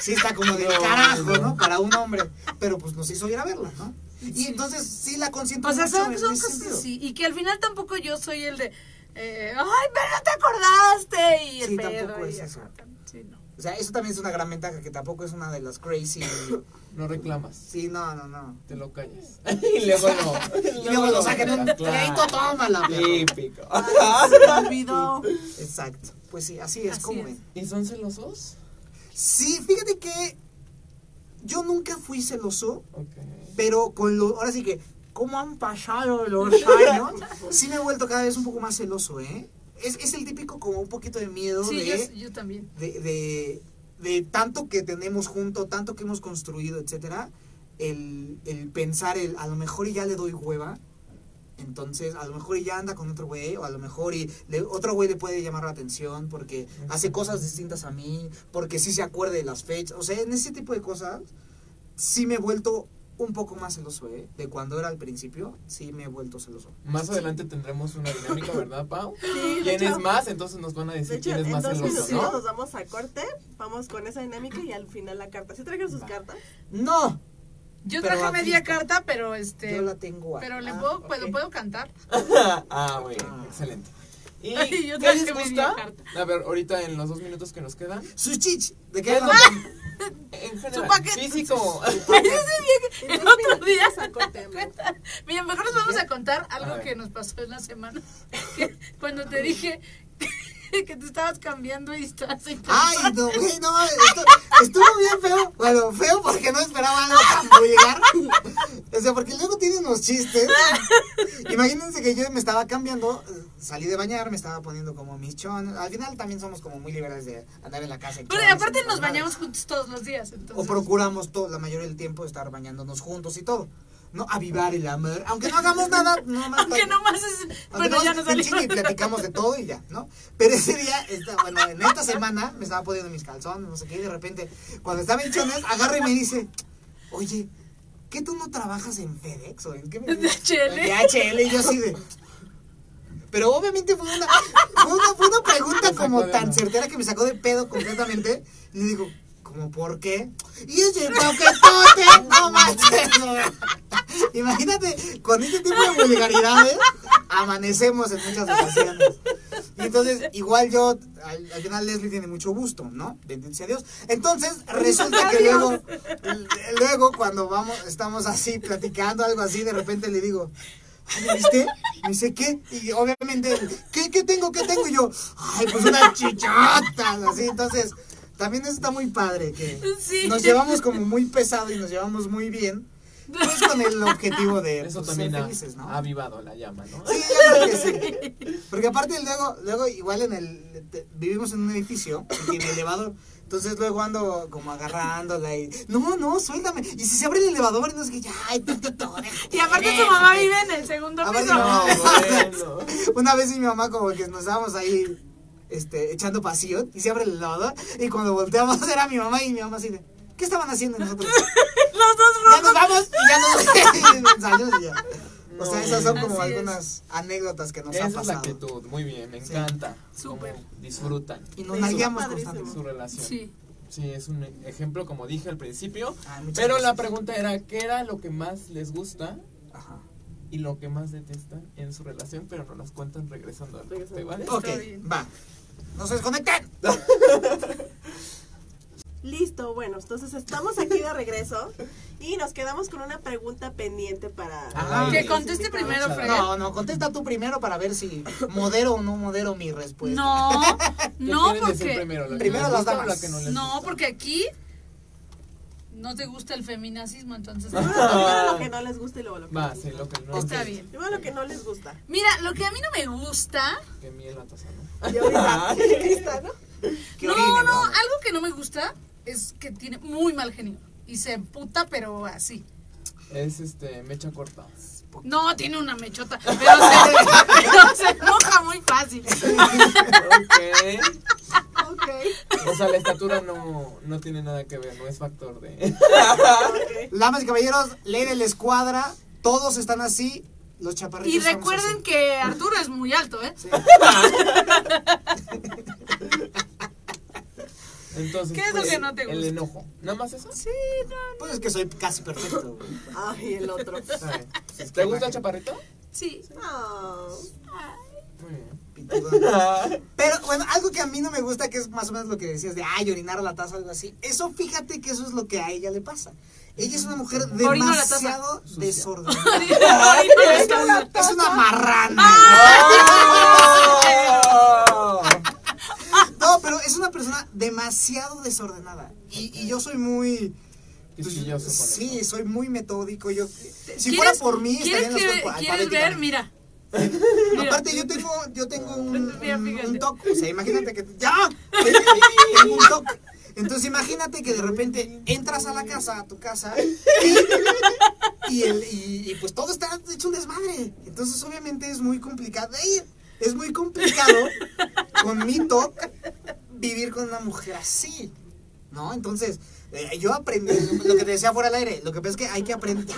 sí, está como del carajo, no. Para un hombre, pero pues nos hizo ir a verla, ¿no? Y Sí. entonces sí la consiento O sea, mucho son, en son ese cosas sentido. así. Y que al final tampoco yo soy el de, eh, ay, pero no te acordaste. Y el Sí, pedo. tampoco y es acá, eso. Sí, no. O sea, eso también es una gran ventaja, que tampoco es una de las crazy... No reclamas. Sí, no, no, no. Te lo callas. y luego no. Y luego lo un Claro. crédito, tómala. Típico. Se me olvidó. Exacto. Pues sí, así es Así como es. ¿Y son celosos? Sí, fíjate que yo nunca fui celoso, Ok. pero con lo, ahora sí que, ¿cómo han pasado los años? Sí me he vuelto cada vez un poco más celoso, ¿eh? Es, es el típico como un poquito de miedo Sí, de, yo, yo también. de, de, de tanto que tenemos junto, tanto que hemos construido, etcétera, el, el pensar el, a lo mejor y ya le doy hueva, entonces a lo mejor y ya anda con otro güey, o a lo mejor y le- otro güey le puede llamar la atención porque hace cosas distintas a mí, porque sí se acuerde de las fechas, o sea, en ese tipo de cosas sí me he vuelto un poco más celoso, ¿eh? De cuando era al principio, sí me he vuelto celoso. Más adelante tendremos una dinámica, ¿verdad, Pau? Sí, de ¿Quién hecho- es más? Entonces nos van a De decir hecho, quién es en más dos celoso, minutitos ¿no? nos vamos a corte, vamos con esa dinámica y al final la carta. ¿Sí trajeron sus Va. cartas? No, Yo Pero traje media está. carta, pero este. yo la tengo. Pero le puedo, puedo, ok. puedo cantar. ah, muy bien, excelente. ¿Y Ay, yo qué les gusta? A ver, ahorita en los dos minutos que nos quedan. Sus chich, ¿de qué ¿Qué es lo- En general, paquete. físico. En El dos otro día. amor. Mira, mejor nos vamos a contar algo que nos pasó en la semana. Que cuando te dije que, que te estabas cambiando y estabas Ay, no, güey, no, esto- estuvo bien feo. Bueno, feo porque no esperaba algo tan vulgar. O sea, porque luego tiene unos chistes. Imagínense que yo me estaba cambiando, salí de bañar, me estaba poniendo como mis chones. Al final también somos como muy liberales de andar en la casa. Pero chones, aparte nos bañamos juntos todos los días. Entonces, O procuramos todo, la mayoría del tiempo estar bañándonos juntos y todo. No avivar el amor. Aunque no hagamos nada, no más. Aunque nomás es. Aunque Bueno, no ya nos salimos. y platicamos de todo y ya, ¿no? Pero ese día, esta- bueno, en esta semana me estaba poniendo mis calzones, no sé qué, y de repente, cuando estaba en chones, agarra y me dice, oye, ¿qué tú no trabajas en FedEx o en qué me DHL. En DHL, y yo así de... Pero obviamente fue una, fue una, fue una pregunta como tan certera que me sacó de pedo completamente. Y le digo, ¿cómo por qué? Y ese paquetote, no manches. Imagínate, con este tipo de vulgaridades, amanecemos en muchas ocasiones. Y entonces, igual yo, al, al final Leslie tiene mucho gusto, ¿no? Bendito sea Dios. Entonces, resulta que luego, luego cuando vamos, estamos así platicando, algo así, de repente le digo, "Ay, ¿ya viste? Me dice, ¿qué? Y obviamente, ¿qué, qué tengo? ¿Qué tengo? Y yo, ay, pues unas chichotas, así. Entonces, también eso está muy padre, que Sí. nos llevamos como muy pesado y nos llevamos muy bien, pues con el objetivo de Eso pues, también ser felices, ¿no? ha avivado la llama, ¿no? Sí, yo creo que sí. Porque aparte luego, luego igual en el te- vivimos en un edificio que tiene elevador. Entonces luego ando como agarrándola y no, no, suéltame. Y si se abre el elevador y no sé qué, ya, ay, déjate, Y aparte tu mamá vive en el segundo piso. bueno. Una vez mi mamá como que nos estábamos ahí este, echando pasión y se abre el elevador y cuando volteamos era mi mamá y mi mamá así de, ¿qué estaban haciendo nosotros? Los dos Ya nos vamos y ya nos salimos y ya. O sea, esas son como es. algunas anécdotas que nos Esa han es la pasado. actitud, muy bien, me Sí. encanta. Súper. Disfrutan Y nos nalgueamos padrísimo. su constantemente. relación. Sí. Sí, es un ejemplo como dije al principio. Pero la pregunta era, ¿qué era lo que más les gusta Ajá. y lo que más detestan en su relación? Pero no las cuentan regresando al Regresando. ¿te vale? Está Ok, bien. va. No se desconecten. Listo, bueno, entonces estamos aquí de regreso y nos quedamos con una pregunta pendiente para... Ajá. Que conteste primero. Fred. No, no, contesta tú primero para ver si modero o no modero mi respuesta. No, ¿Qué no, porque. primero? ¿La Primero las gusta damas. la que no les No, gusta? porque aquí no te gusta el feminacismo, entonces. Primero, primero lo que no les gusta y luego lo que Va, les sí, gusta. lo que no Está les bien. Primero lo que no les gusta. Mira, lo que a mí no me gusta. Que miel la taza, ¿no? Y ahorita, lista, ¿no? No, orine, no, algo que no me gusta es que tiene muy mal genio. Y se emputa, pero así. Es este, mecha corta. No, tiene una mechota. Pero se, pero se enoja muy fácil. Ok. Ok. O sea, la estatura no, no tiene nada que ver, no es factor de... ok. Damas y caballeros, ley de la escuadra, todos están así, los chaparritos Y recuerden así. que Arturo es muy alto, ¿eh? Sí. Entonces, ¿Qué es lo pues, que no te El gusta? enojo. ¿Nada más eso? Sí, no. Pues es que soy casi perfecto. güey. Ay, el otro. Ver, Es ¿Te gusta el chaparrito? Sí. No. Muy bien. Pero bueno, algo que a mí no me gusta, que es más o menos lo que decías de, ay, orinar la taza, algo así. Eso, fíjate que eso es lo que a ella le pasa. Ella es una mujer demasiado desordenada. Es, muy- es una marrana. ¡Oh! No, pero es una persona demasiado desordenada. Y, y yo soy muy... pues, sí, soy muy metódico. Yo, si ¿Quieres- fuera por mí, ¿Quieres, estarían las que- cosas ¿quieres ver? Mira. Aparte, yo tengo, yo tengo un, Mira, un, fíjate. un toque. O sea, imagínate que. ¡Ya! Tengo un toque. Entonces, imagínate que de repente entras a la casa, a tu casa, y, y el, y, y pues todo está hecho un desmadre. Entonces, obviamente, es muy complicado. ¡Ey! Es muy complicado con mi toque vivir con una mujer así. ¿No? Entonces, eh, yo aprendí, lo que te decía fuera del aire, lo que pasa es que hay que aprender.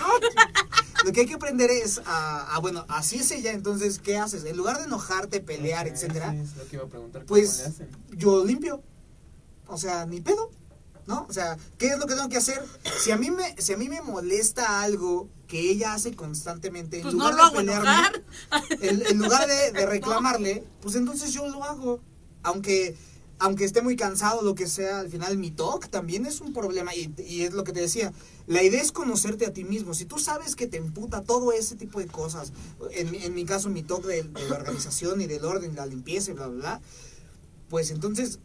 Lo que hay que aprender es a, a, bueno, así es ella, entonces, ¿qué haces? En lugar de enojarte, pelear, Ok, etcétera, sí, es lo que iba a preguntar. ¿Cómo pues le hacen? yo limpio. O sea, ni pedo, ¿no? O sea, ¿qué es lo que tengo que hacer? Si a mí me, si a mí me molesta algo que ella hace constantemente, en Pues no lugar lo de hago pelearme, en, en lugar de, de reclamarle, pues entonces yo lo hago. Aunque, aunque esté muy cansado, lo que sea, al final mi TOC también es un problema. Y, y es lo que te decía. La idea es conocerte a ti mismo. Si tú sabes que te emputa todo ese tipo de cosas, en, en mi caso mi de, de la organización y del orden, la limpieza y bla, bla, bla, pues entonces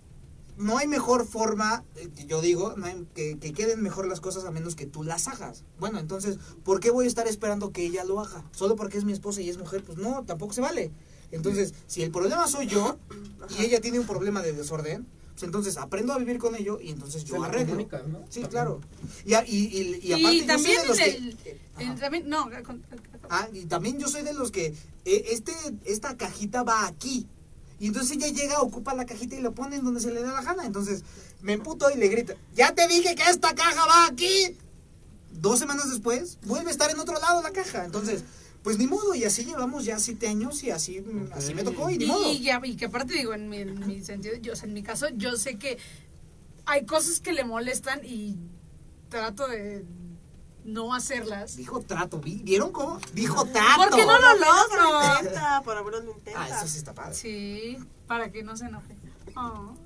no hay mejor forma, eh, yo digo, no hay- que, que queden mejor las cosas a menos que tú las hagas. Bueno, entonces, ¿por qué voy a estar esperando que ella lo haga? Solo porque es mi esposa y es mujer, pues no, tampoco se vale. Entonces, si el problema soy yo y ella tiene un problema de desorden, pues entonces aprendo a vivir con ello y entonces Se yo lo arreglo. comunicas, ¿no? Sí, También. claro. Y, y, y, y aparte yo también soy de los en que... el- también, no, con- Ah, y también yo soy de los que eh, este, esta cajita va aquí. Y entonces ella llega, ocupa la cajita y lo pone en donde se le da la gana. Entonces me emputo y le grita, ya te dije que esta caja va aquí. Dos semanas después, vuelve a estar en otro lado la caja. Entonces, pues ni modo. Y así llevamos ya siete años y así, mm, así me tocó y ni Y, modo. y ya- y que aparte digo, en mi, en mi sentido, yo, o sea, en mi caso, yo sé que hay cosas que le molestan y trato de no hacerlas. Dijo trato, ¿vi? ¿vieron cómo? Dijo trato. ¿Por qué no lo Por lo logro? menos lo intenta, por lo menos lo intenta. Ah, eso sí está padre. Sí, para que no se enoje. Oh,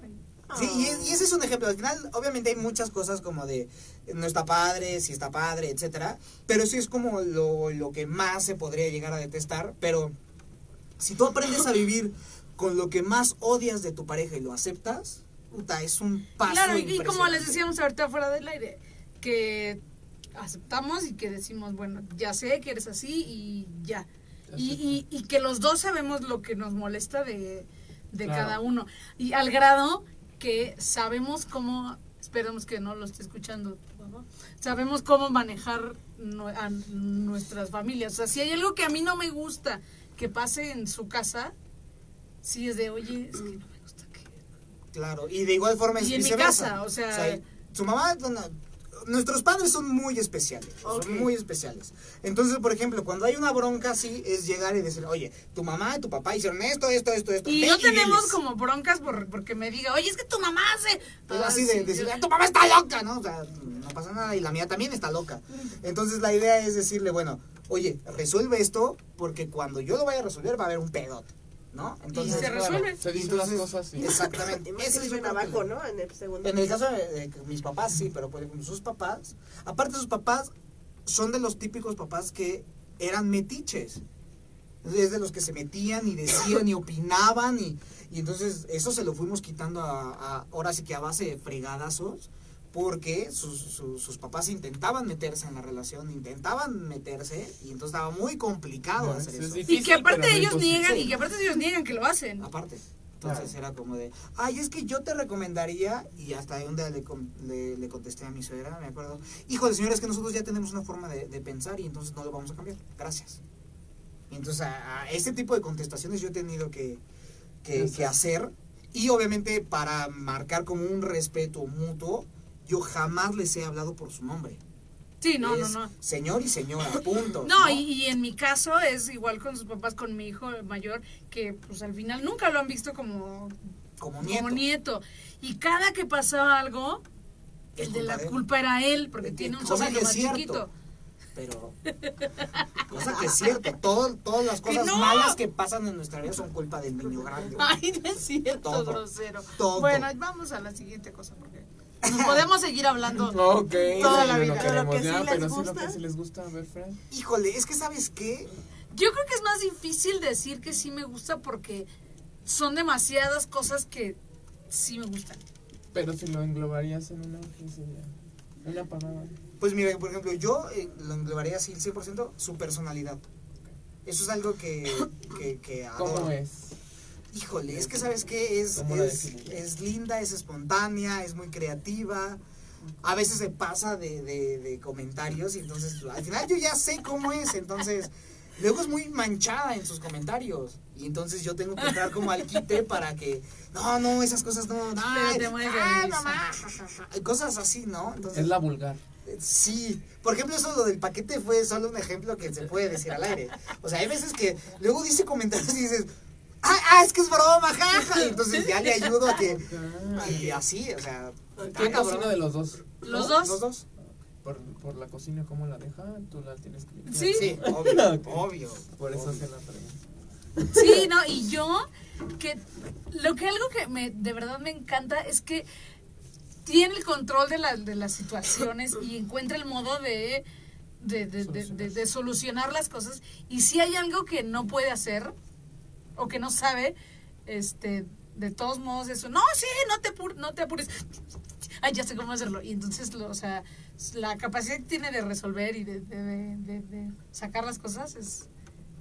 Sí, y, es- y ese es un ejemplo. Al final, obviamente, hay muchas cosas como de no está padre, si está padre, etcétera. Pero sí es como lo, lo que más se podría llegar a detestar. Pero si tú aprendes a vivir con lo que más odias de tu pareja y lo aceptas, puta, es un paso. Claro, y, y como les decíamos ahorita fuera del aire, que aceptamos y que decimos, bueno, ya sé que eres así y ya. Y, y, y que los dos sabemos lo que nos molesta de, de Claro. cada uno. Y al grado que sabemos cómo, esperemos que no lo esté escuchando tu papá, sabemos cómo manejar a nuestras familias. O sea, si hay algo que a mí no me gusta que pase en su casa, sí es de, oye, es que no me gusta que Claro, y de igual forma es Y en mi casa, o sea- su mamá, nuestros padres son muy especiales, son muy especiales. Entonces, por ejemplo, cuando hay una bronca así, es llegar y decir, oye, tu mamá y tu papá hicieron esto, esto, esto, esto. Y no tenemos diles". como broncas por, porque me diga, oye, es que tu mamá hace. Pues Ah, así de sí, decir, yo- "Ah, tu mamá está loca, ¿no? O sea, no pasa nada y la mía también está loca. Entonces la idea es decirle, bueno, oye, resuelve esto porque cuando yo lo vaya a resolver va a haber un pedote, ¿no? Y se resuelve. Se dicen las entonces, cosas y Exactamente. Ese es que abajo, ¿no? En el segundo. En el caso de, mis papás sí, pero por ejemplo sus papás, aparte sus papás son de los típicos papás que eran metiches. Es de los que se metían y decían y opinaban y, y entonces eso se lo fuimos quitando a, a- ahora sí que a base de fregadazos porque sus, sus, sus papás intentaban meterse en la relación, intentaban meterse y entonces estaba muy complicado No, hacer eso es eso. difícil. Y que aparte ellos imposible. niegan, Sí. y que aparte ellos niegan que lo hacen. Aparte. Entonces Claro. era como de, ay, es que yo te recomendaría, y hasta un día le, le, le contesté a mi suegra, me acuerdo, híjole, señora, es que nosotros ya tenemos una forma de, de pensar y entonces no lo vamos a cambiar. Gracias. Y entonces a, a este tipo de contestaciones yo he tenido que, que hacer, y obviamente para marcar como un respeto mutuo, yo jamás les he hablado por su nombre. Sí, no, no, Es no. Señor y señora, punto. No, y, y en mi caso es igual con sus papás, con mi hijo mayor, que pues al final nunca lo han visto como, como nieto. como nieto. Y cada que pasaba algo, el de la culpa de él. culpa era él, porque tiene un sobrino más cierto. chiquito. pero cosa que es cierto todo, todas las cosas no! malas que pasan en nuestra vida son culpa del niño grande Ay, no es cierto, Todo. grosero. Todo. Bueno, vamos a la siguiente cosa, porque nos podemos seguir hablando. Ok, Toda sí, la vida. lo Pero lo queremos que ya, sí les gusta. les a ver, Fran. híjole es que sabes qué Yo creo que es más difícil decir que sí me gusta porque son demasiadas cosas que sí me gustan. Pero si lo englobarías en una, ¿qué sería? Una palabra. pues mira por ejemplo yo eh, lo englobaría así el 100% su personalidad eso es algo que, que, que adoro. ¿Cómo es? Híjole, es que sabes qué es, ¿Cómo la es, linda, es espontánea, es muy creativa. A veces se pasa de, de, de comentarios y entonces al final yo ya sé cómo es, entonces luego es muy manchada en sus comentarios y entonces yo tengo que entrar como al quite para que no, no, esas cosas no, no, ay, mamá, cosas así, ¿no? Entonces Es la vulgar. Sí, por ejemplo, eso lo del paquete fue solo un ejemplo que se puede decir al aire. O sea, hay veces que luego dice comentarios y dices, ah, ah, es que es broma, jaja. Y entonces ya le ayudo a que. Y así, o sea. ¿Quién cocina de los dos? ¿Los dos? Los dos. Por, por la cocina, ¿cómo la deja? Tú la tienes que limpiar. Sí. Sí, obvio, Ok. obvio. Por eso obvio. se la pregunto. Sí, no, y yo, que lo que algo que me, de verdad me encanta es que tiene el control de, la- de las situaciones y encuentra el modo de, de, de- de- de- de solucionar las cosas. Y si hay algo que no puede hacer o que no sabe, este, de todos modos eso, no, sí, no te, apur- no te apures. Ay, ya sé cómo hacerlo. Y entonces, lo, o sea, la capacidad que tiene de resolver y de, de- de- de- de sacar las cosas es,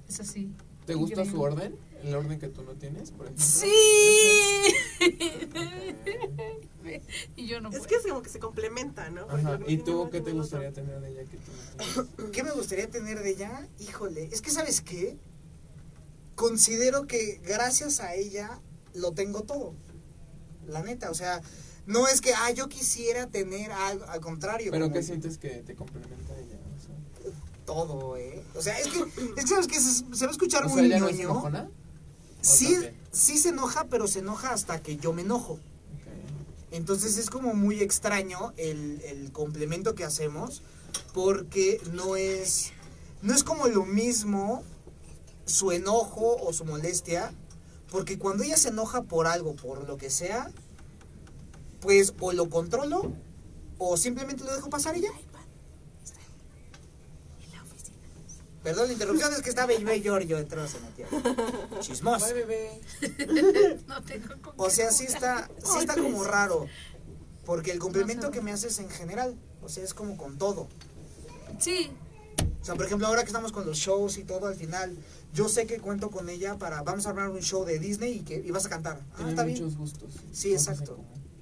es así. ¿Te gusta Increíble. su orden? ¿El orden que tú no tienes, por ejemplo? Sí. y yo no Es puedo. que es como que se complementa, ¿no? Ajá. ¿Y tú qué te gustaría otro. tener de ella que tú no tienes? ¿Qué me gustaría tener de ella? Híjole, es que ¿sabes qué? Considero que gracias a ella lo tengo todo. La neta, o sea, no es que, ah, yo quisiera tener algo, al contrario. ¿Pero qué sientes que te complementa ella? O sea, Todo, ¿eh? O sea, es que, es que ¿sabes qué? Se, se va a escuchar sea, muy ¿ella no es ñoño. enojona? Sí, también? sí se enoja, pero se enoja hasta que yo me enojo. Entonces es como muy extraño el, el complemento que hacemos porque no es, no es como lo mismo su enojo o su molestia, porque cuando ella se enoja por algo, por lo que sea, pues o lo controlo o simplemente lo dejo pasar y ya. Perdón la interrupción, es que estaba Baby Giorgio entró, se metió. Chismoso. Bye, bebé. No tengo con O sea, sí está, sí está como raro. Porque el complemento que me haces en general, o sea, es como con todo. Sí, O sea, por ejemplo, ahora que estamos con los shows y todo, al final, yo sé que cuento con ella para, vamos a armar un show de Disney y que y vas a cantar. Ah, está muchos bien. gustos. Sí, exacto.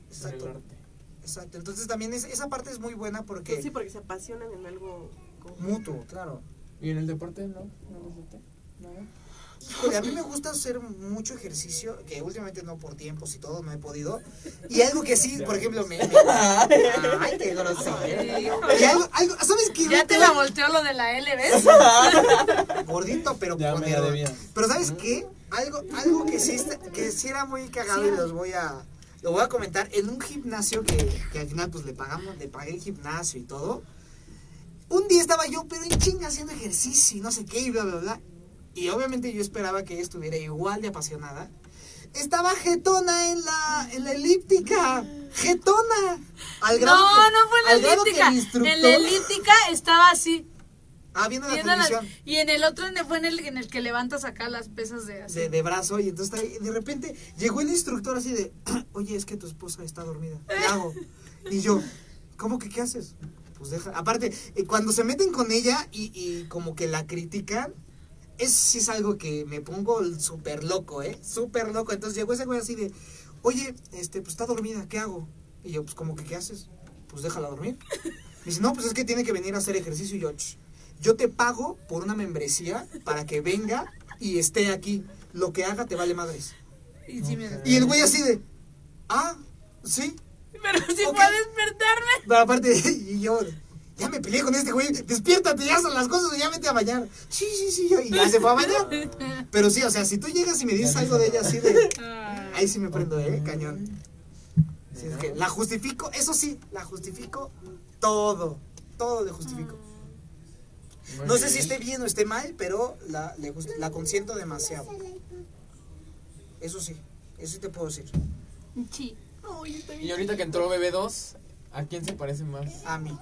Exacto. Exacto. Entonces también es- esa parte es muy buena porque Pues sí, porque se apasionan en algo mutuo, claro. ¿Y en el deporte no? ¿No. Híjole, a mí me gusta hacer mucho ejercicio, que últimamente no por tiempos y todo, no he podido. Y algo que sí, por ejemplo, me... me- ay, qué grosero. Y algo, algo, ¿sabes qué? Ya te la volteó lo de la L, ¿ves? Gordito, pero debía. Pero ¿sabes qué? Algo, algo que sí, está- que sí era muy cagado y los voy a... Lo voy a comentar en un gimnasio que, que al final pues le pagamos, le pagué el gimnasio y todo. Un día estaba yo, pero en chinga haciendo ejercicio y no sé qué y bla, bla, bla. Y obviamente yo esperaba que ella estuviera igual de apasionada. Estaba jetona en la, en la elíptica. Jetona. Al grado No, que- no fue en la elíptica. el instructor- En la elíptica estaba así. Ah, viendo la viendo la- televisión. y en el otro fue en el, en el que levantas acá las pesas de así. de, de brazo y entonces ahí, de repente llegó el instructor así de, oye, es que tu esposa está dormida, ¿qué hago? Y yo, ¿cómo que qué haces? Pues deja, aparte, eh, cuando se meten con ella y, y como que la critican, es, sí es algo que me pongo súper loco, ¿eh? Súper loco. Entonces llegó ese güey así de, oye, este, pues está dormida, ¿qué hago? Y yo, pues como que qué haces? Pues déjala dormir. Me dice, no, pues es que tiene que venir a hacer ejercicio y yo, "Ch, yo te pago por una membresía para que venga y esté aquí. Lo que haga te vale madres. Y sí me- Y el güey así de, ah, sí. Pero sí Ok. fue a despertarme. Pero aparte, y yo, ya me peleé con este güey, despiértate, ya son las cosas, ya vete a bañar. Sí, sí, sí, y ya se fue a bañar. Pero sí, o sea, si tú llegas y me dices algo de ella así de, Ah. ahí sí me prendo, eh, cañón. Sí, es que la justifico, eso sí, la justifico todo, todo le justifico. No sé si esté bien o esté mal, pero la, le la consiento demasiado. Eso sí, eso sí te puedo decir. Sí. Y ahorita que entró BB2, ¿a quién se parece más? A mí.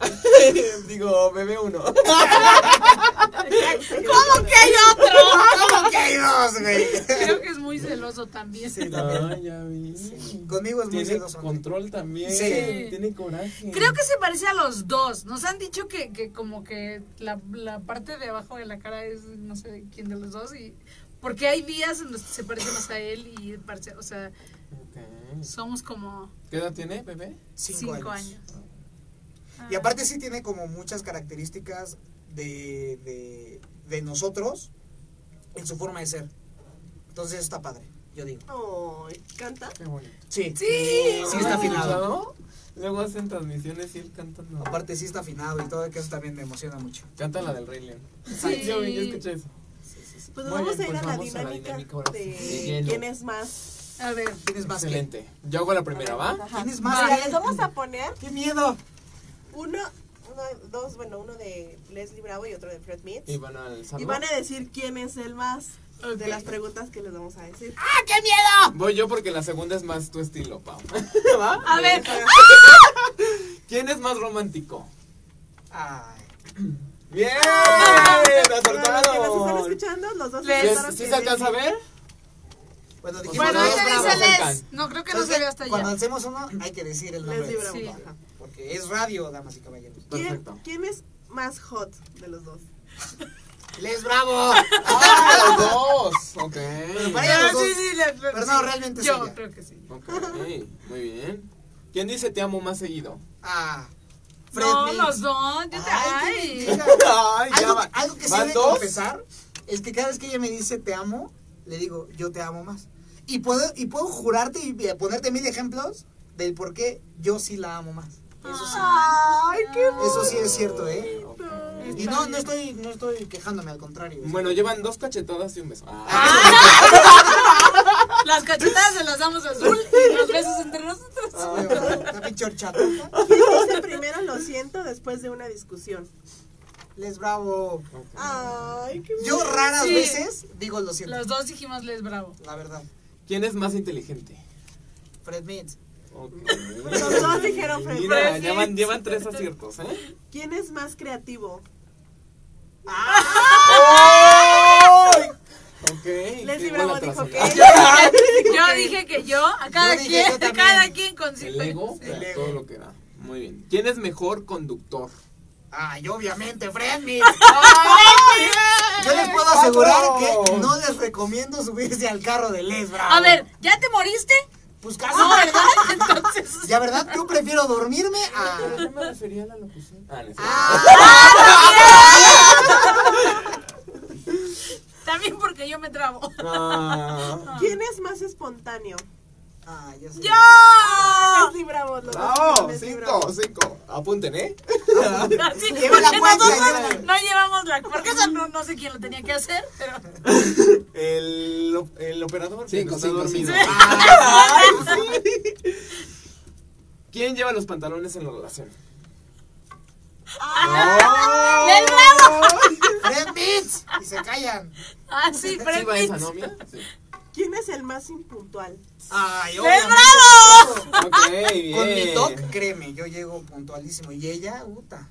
Digo, BB1. ¿Cómo que hay otro? ¿Cómo que hay dos, güey? Creo que es muy celoso también. Sí, también. Ya vi. Conmigo es muy Tiene celoso. hombre. control también. Sí. Tiene coraje. Creo que se parece a los dos. Nos han dicho que, que como que la, la parte de abajo de la cara es no sé quién de los dos y porque hay días en los que se parece más a él y parece, o sea, somos como ¿Qué edad tiene, bebé? Cinco, cinco, años. años. Y aparte sí tiene como muchas características de, de, de nosotros en su forma de ser. Entonces está padre, yo digo. Ay, ¿Canta? Qué bonito. Sí. Sí. Sí está afinado. Luego hacen transmisiones y él cantando. Aparte sí está afinado y todo, que eso también me emociona mucho. Canta la del Rey León. Sí. Yo, yo escuché eso. Pues Muy vamos bien, a ir pues a la vamos a la dinámica de De quién es más. A ver, ¿Tienes más que? Excelente. Yo hago la primera, ¿va? Ajá. ¿Tienes más Mira, que? les vamos a poner ¡Qué miedo! Uno, uno, dos, bueno, uno de Leslie Bravo y otro de Fred Meets. Y van al salón. Y van a decir quién es el más Ok. de las preguntas que les vamos a decir. Voy yo porque la segunda es más tu estilo, Pau. ¿Va? a ver, ¿Quién es más romántico? Ay. ¡Bien! Nos están escuchando, los dos Les- ¿Sí, se alcanza a ver? Bueno, dijimos bueno, ahí no, dice creo que no ¿Sabes se ve qué? hasta Cuando allá. hacemos uno, hay que decir el nombre. Sí. Porque es radio, damas y caballeros. ¿Quién, Perfecto. ¿Quién es más hot de los dos? ¡Les Bravo! ¡Ah, los dos! Ok. para ella los Ah, dos. sí, sí, la- la- Pero no, realmente Yo creo que sí. Ok, muy bien. ¿Quién dice te amo más seguido? Ah. Fred No, los dos. Yo te, Ay, ay. Ay, ya algo, va. algo que sí ¿Van he de dos? confesar es que cada vez que ella me dice te amo, le digo yo te amo más. Y puedo, y puedo jurarte y ponerte mil ejemplos del por qué yo sí la amo más. Eso sí. ¡Ay, qué Eso sí es cierto, ¿eh? Y no, no estoy, no estoy quejándome, al contrario. Bueno, llevan dos cachetadas y un beso. Ah, Las cachetadas se las damos a azul y los besos entre nosotros. Ah, bueno, Una pinche horchata. ¿Quién dice primero lo siento después de una discusión? Les bravo. Ay, qué Yo raras Sí. veces digo lo siento. Los dos dijimos Les Bravo. La verdad. ¿Quién es más inteligente? Fred Meets. Los dos dijeron Fred. Mira, Fred llevan, llevan tres aciertos, ¿eh? ¿Quién es más creativo? ¡Ay! Ok. Leslie Bravo dijo que traza. Yo dije que yo, a cada Yo yo quien, cada quien con sí. El ego, El ego. todo lo que da. Muy bien. ¿Quién es mejor conductor? Ay, obviamente, Fred Meets. Yo les puedo asegurar que no les recomiendo subirse al carro de Les Bravo. A ver, ¿ya te moriste? Pues casi. No, ¿verdad? Entonces. Ya, ¿verdad? Yo prefiero dormirme a... Pero yo me refería a la locución. Ah, no cierto. Está También porque yo me trabo. Ah. ¿Quién es más espontáneo? Ah, ya sé. ¡Yo! Leslie Bravo. Bravo, cinco, cinco. Apunten, ¿eh? Lleva la cuenta, nosotros no llevamos la... Porque eso no, no sé quién lo tenía que hacer, pero... El, el operador que Cinco, está cinco, dormido. cinco. Ah, sí. ¿Quién lleva los pantalones en la relación? ¡Del Bravo! Fred Beats. Y se callan. Ah, sí, ¿Sí Fred va esa Pitts. novia? Sí. ¿Quién es el más impuntual? Ay, ¡Del obviamente. Bravo! Ok, bien. Con mi toc, créeme, yo llego puntualísimo. Y ella, puta.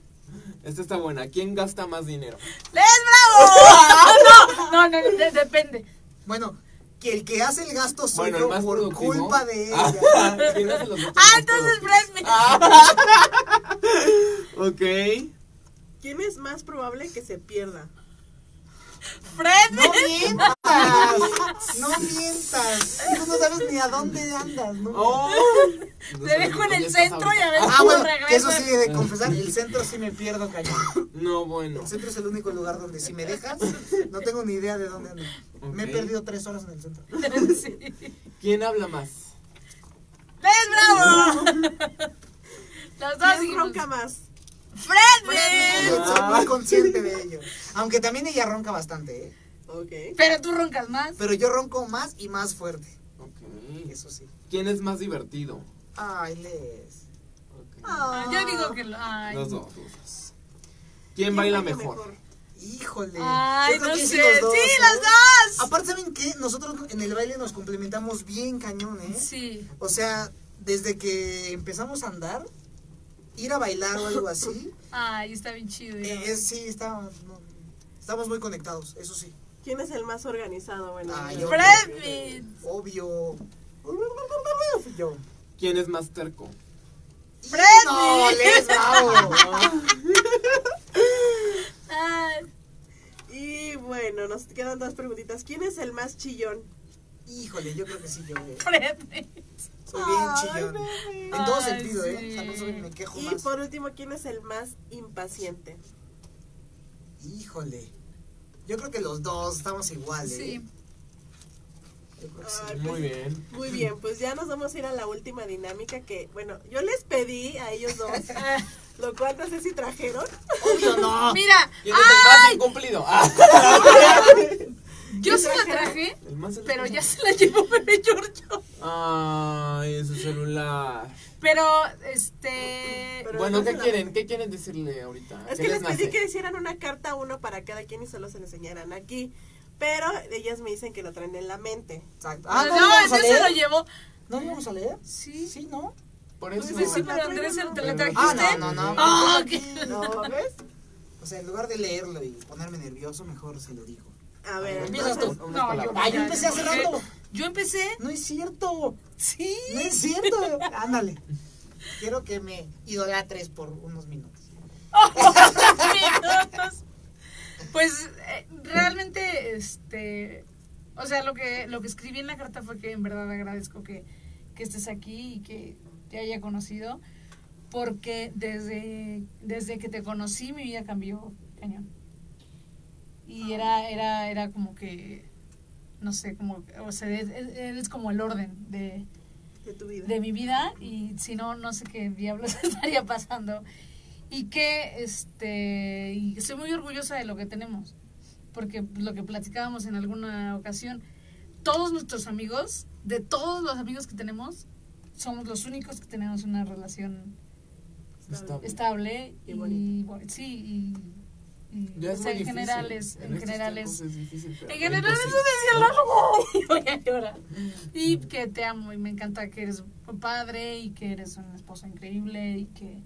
Esta está buena. ¿Quién gasta más dinero? ¡Les Bravo! No, no, no, de- depende. Bueno, que el que hace el gasto soy Bueno, el yo más por productivo. culpa de ella. Ah, ¿Quién hace los gastos Ah, entonces productivos? Fred me... Ok. ¿Quién es más probable que se pierda? Fred No mientas. No mientas. Tú no sabes ni a dónde andas, ¿no? Oh. No Te dejo en el centro y a ver Ah, cómo bueno, regreso. eso sí de confesar, el centro sí me pierdo cañón. No, bueno. El centro es el único lugar donde si me dejas, no tengo ni idea de dónde ando. Me he perdido tres horas en el centro. Sí. ¿Quién habla más? ¡Les Bravo! Los dos ¿Quién dijimos, ronca más? ¡Fred me... Yo Soy muy consciente de ello. Aunque también ella ronca bastante, ¿eh? Ok. Pero tú roncas más. Pero yo ronco más y más fuerte. Ok. Eso sí. ¿Quién es más divertido? Ay, Les. Ok. Ah, Yo digo que... lo- Ay, Los dos. dos. ¿Quién baila mejor? Híjole. Ay, Yo creo no que sé. sí, los dos. sí, ¿eh? los dos. Aparte, ¿saben qué? Nosotros en el baile nos complementamos bien cañón, ¿eh? Sí. O sea, desde que empezamos a andar, ir a bailar o algo así, Ay, está bien chido. eh, es, sí, está, no, estamos muy conectados, eso sí. ¿Quién es el más organizado? Bueno, Ay. Obvio. Yo. ¿Quién es más terco? Fred No, Les, bravo. Y bueno, nos quedan dos preguntitas. ¿Quién es el más chillón? Híjole, yo creo que sí, yo. eh. Soy bien chillón. En todo sentido, sí. ¿eh? También soy, me quejo Y más. por último, ¿quién es el más impaciente? Híjole. Yo creo que los dos estamos igual, ¿eh? Sí. Yo creo que sí. Ay, Muy bien. Muy bien, pues ya nos vamos a ir a la última dinámica que, bueno, yo les pedí a ellos dos, lo cual no sé si trajeron. Obvio no. Mira, ¿Quién es el más incumplido? Yo se la traje, pero ya se la llevó bebé Giorgio. Ay, su celular. Pero, este... Pero Bueno, no ¿qué la- quieren? ¿Qué quieren decirle ahorita? Es ¿Qué que les les pedí que hicieran una carta uno para cada quien y solo se le enseñaran aquí. Pero ellas me dicen que lo traen en la mente. Exacto. Ah, Ah, no, ¿no, se lo llevo. ¿No lo vamos a leer? Sí. Sí, ¿no? Por eso. Pues sí, pero Andrés, ¿te la trajiste? Ah, no, no, no. Ah. ¿No ves? O sea, en lugar de leerlo y ponerme nervioso, mejor se lo digo. A ver, Empiezas tú. No, yo, Ah, yo empecé hace rato. Yo empecé. No es cierto. Sí. No es cierto. Ándale. Quiero que me idolatres por unos minutos. minutos. Pues eh, realmente, este, o sea, lo que lo que escribí en la carta fue que en verdad agradezco que, que estés aquí y que te haya conocido, porque desde, desde que te conocí mi vida cambió cañón. Y era, era, era como que, no sé, como, o sea, es, es- es como el orden de, de tu vida. de mi vida y si no, no sé qué diablos estaría pasando. Y que, este, y estoy muy orgullosa de lo que tenemos, porque lo que platicábamos en alguna ocasión, todos nuestros amigos, de todos los amigos que tenemos, somos los únicos que tenemos una relación Está- estable Y y, bonita. bueno, sí, y, Ya o es sea, muy en general es, en, estos general tiempos es, es difícil, pero en no general eso decía la voy a llorar. Y que te amo y me encanta que eres un padre y que eres un esposo increíble y que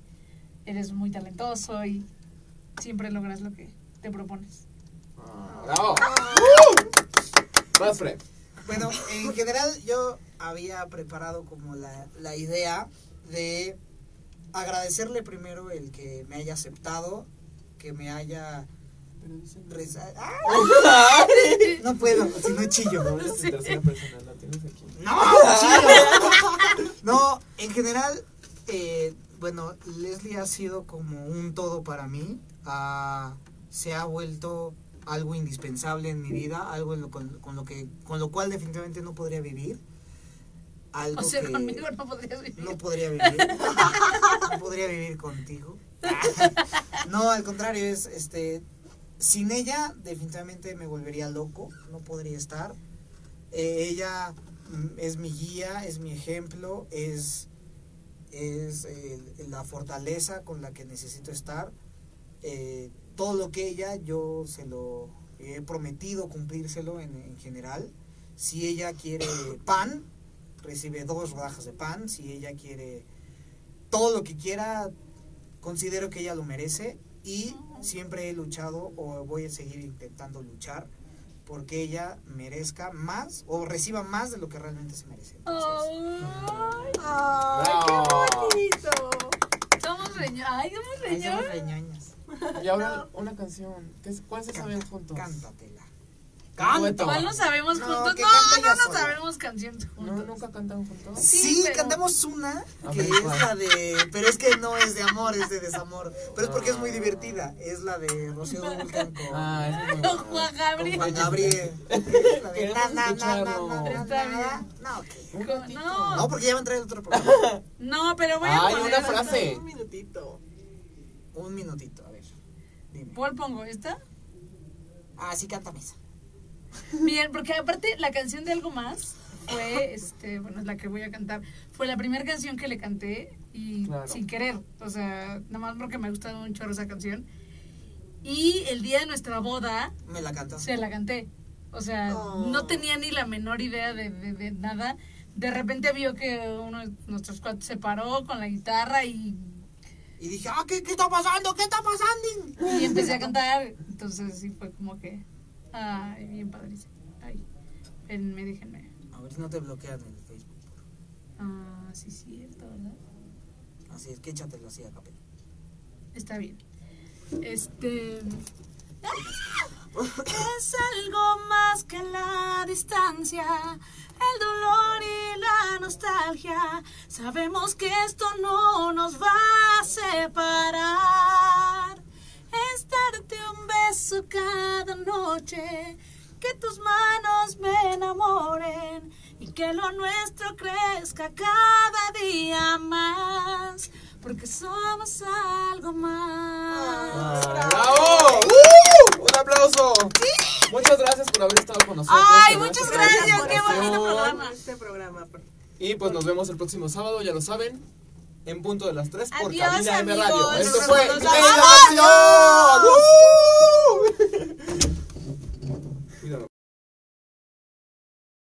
eres muy talentoso y siempre logras lo que te propones. Ah, ¡Bravo! ¡Uh! Vas, Fred. Bueno, en general yo había preparado como la, la idea de agradecerle primero el que me haya aceptado, que me haya... reza- ¡Ah! No puedo, si no chillo. No eres en tercera persona, la tienes aquí. No, chillo. No, en general, eh, bueno, Leslie ha sido como un todo para mí. Ah, se ha vuelto algo indispensable en mi vida, algo en lo- con, con lo que con lo cual definitivamente no podría vivir. Algo O sea, que conmigo no podrías vivir. no podría vivir. no podría vivir contigo. no, al contrario, es este sin ella definitivamente me volvería loco, no podría estar. Eh, ella mm, es mi guía, es mi ejemplo, es es eh, la fortaleza con la que necesito estar. Eh, todo lo que ella, yo se lo he prometido cumplírselo en, en general. Si ella quiere pan, recibe dos rodajas de pan. Si ella quiere todo lo que quiera, considero que ella lo merece. Y siempre he luchado o voy a seguir intentando luchar porque ella merezca más o reciba más de lo que realmente se merece. Entonces, Ay, ¡Ay, qué bonito! somos reñones. Ay, somos reñoñas. Y ahora una canción. ¿Qué es- ¿Cuál se saben juntos? Cántatela. Dueto. ¿Cuál no sabemos No, juntos? No, no, sabemos canciones juntos. ¿No, ¿Nunca cantan juntos? Sí, Sí, pero- cantamos una A que ver, es la de. Pero es que no es de amor, es de desamor. Pero es porque es muy divertida. Es la de Rocío Dulcan con, Ah, esa es muy Con. Juan con Gabriel. Juan Gabriel. La de Queremos na, na, na, escucharlo. na, na, na, Está na. No, no. No, porque ya va a entrar el otro programa. No, pero voy a Ay, poner. una frase. Un minutito. Un minutito, a ver. Dime. ¿Cuál pongo? ¿Esta? Ah, sí, cántame esa. Bien, porque aparte la canción de algo más fue, este, bueno, es la que voy a cantar. Fue la primera canción que le canté y Claro. sin querer, o sea, nada más porque me gusta un chorro esa canción. Y el día de nuestra boda Me la cantas. se la canté. O sea, Oh. no tenía ni la menor idea de, de- de nada. De repente vio que uno de nuestros cuates se paró con la guitarra y, Y dije, ah, ¿qué, qué está pasando? ¿Qué está pasando? y empecé a cantar. Entonces sí fue como que, ay, bien padrísimo. Ay, espérenme, déjenme. A ver si no te bloquean en el Facebook. Ah, sí, cierto, ¿verdad? Así es que échatelo así a capela. Está bien. Este. Es algo más que la distancia, el dolor y la nostalgia. Sabemos que esto no nos va a separar. Es darte un beso cada noche, que tus manos me enamoren y que lo nuestro crezca cada día más, porque somos algo más. Ah, ¡Bravo! ¡Uh! ¡Un aplauso! Muchas gracias por haber estado con nosotros. Ay, muchas gracias, por qué bonito programa. Este programa. Y pues nos vemos el próximo sábado, ya lo saben, en punto de las 3 por Adiós, Cabina M amigos. Radio. Esto fue.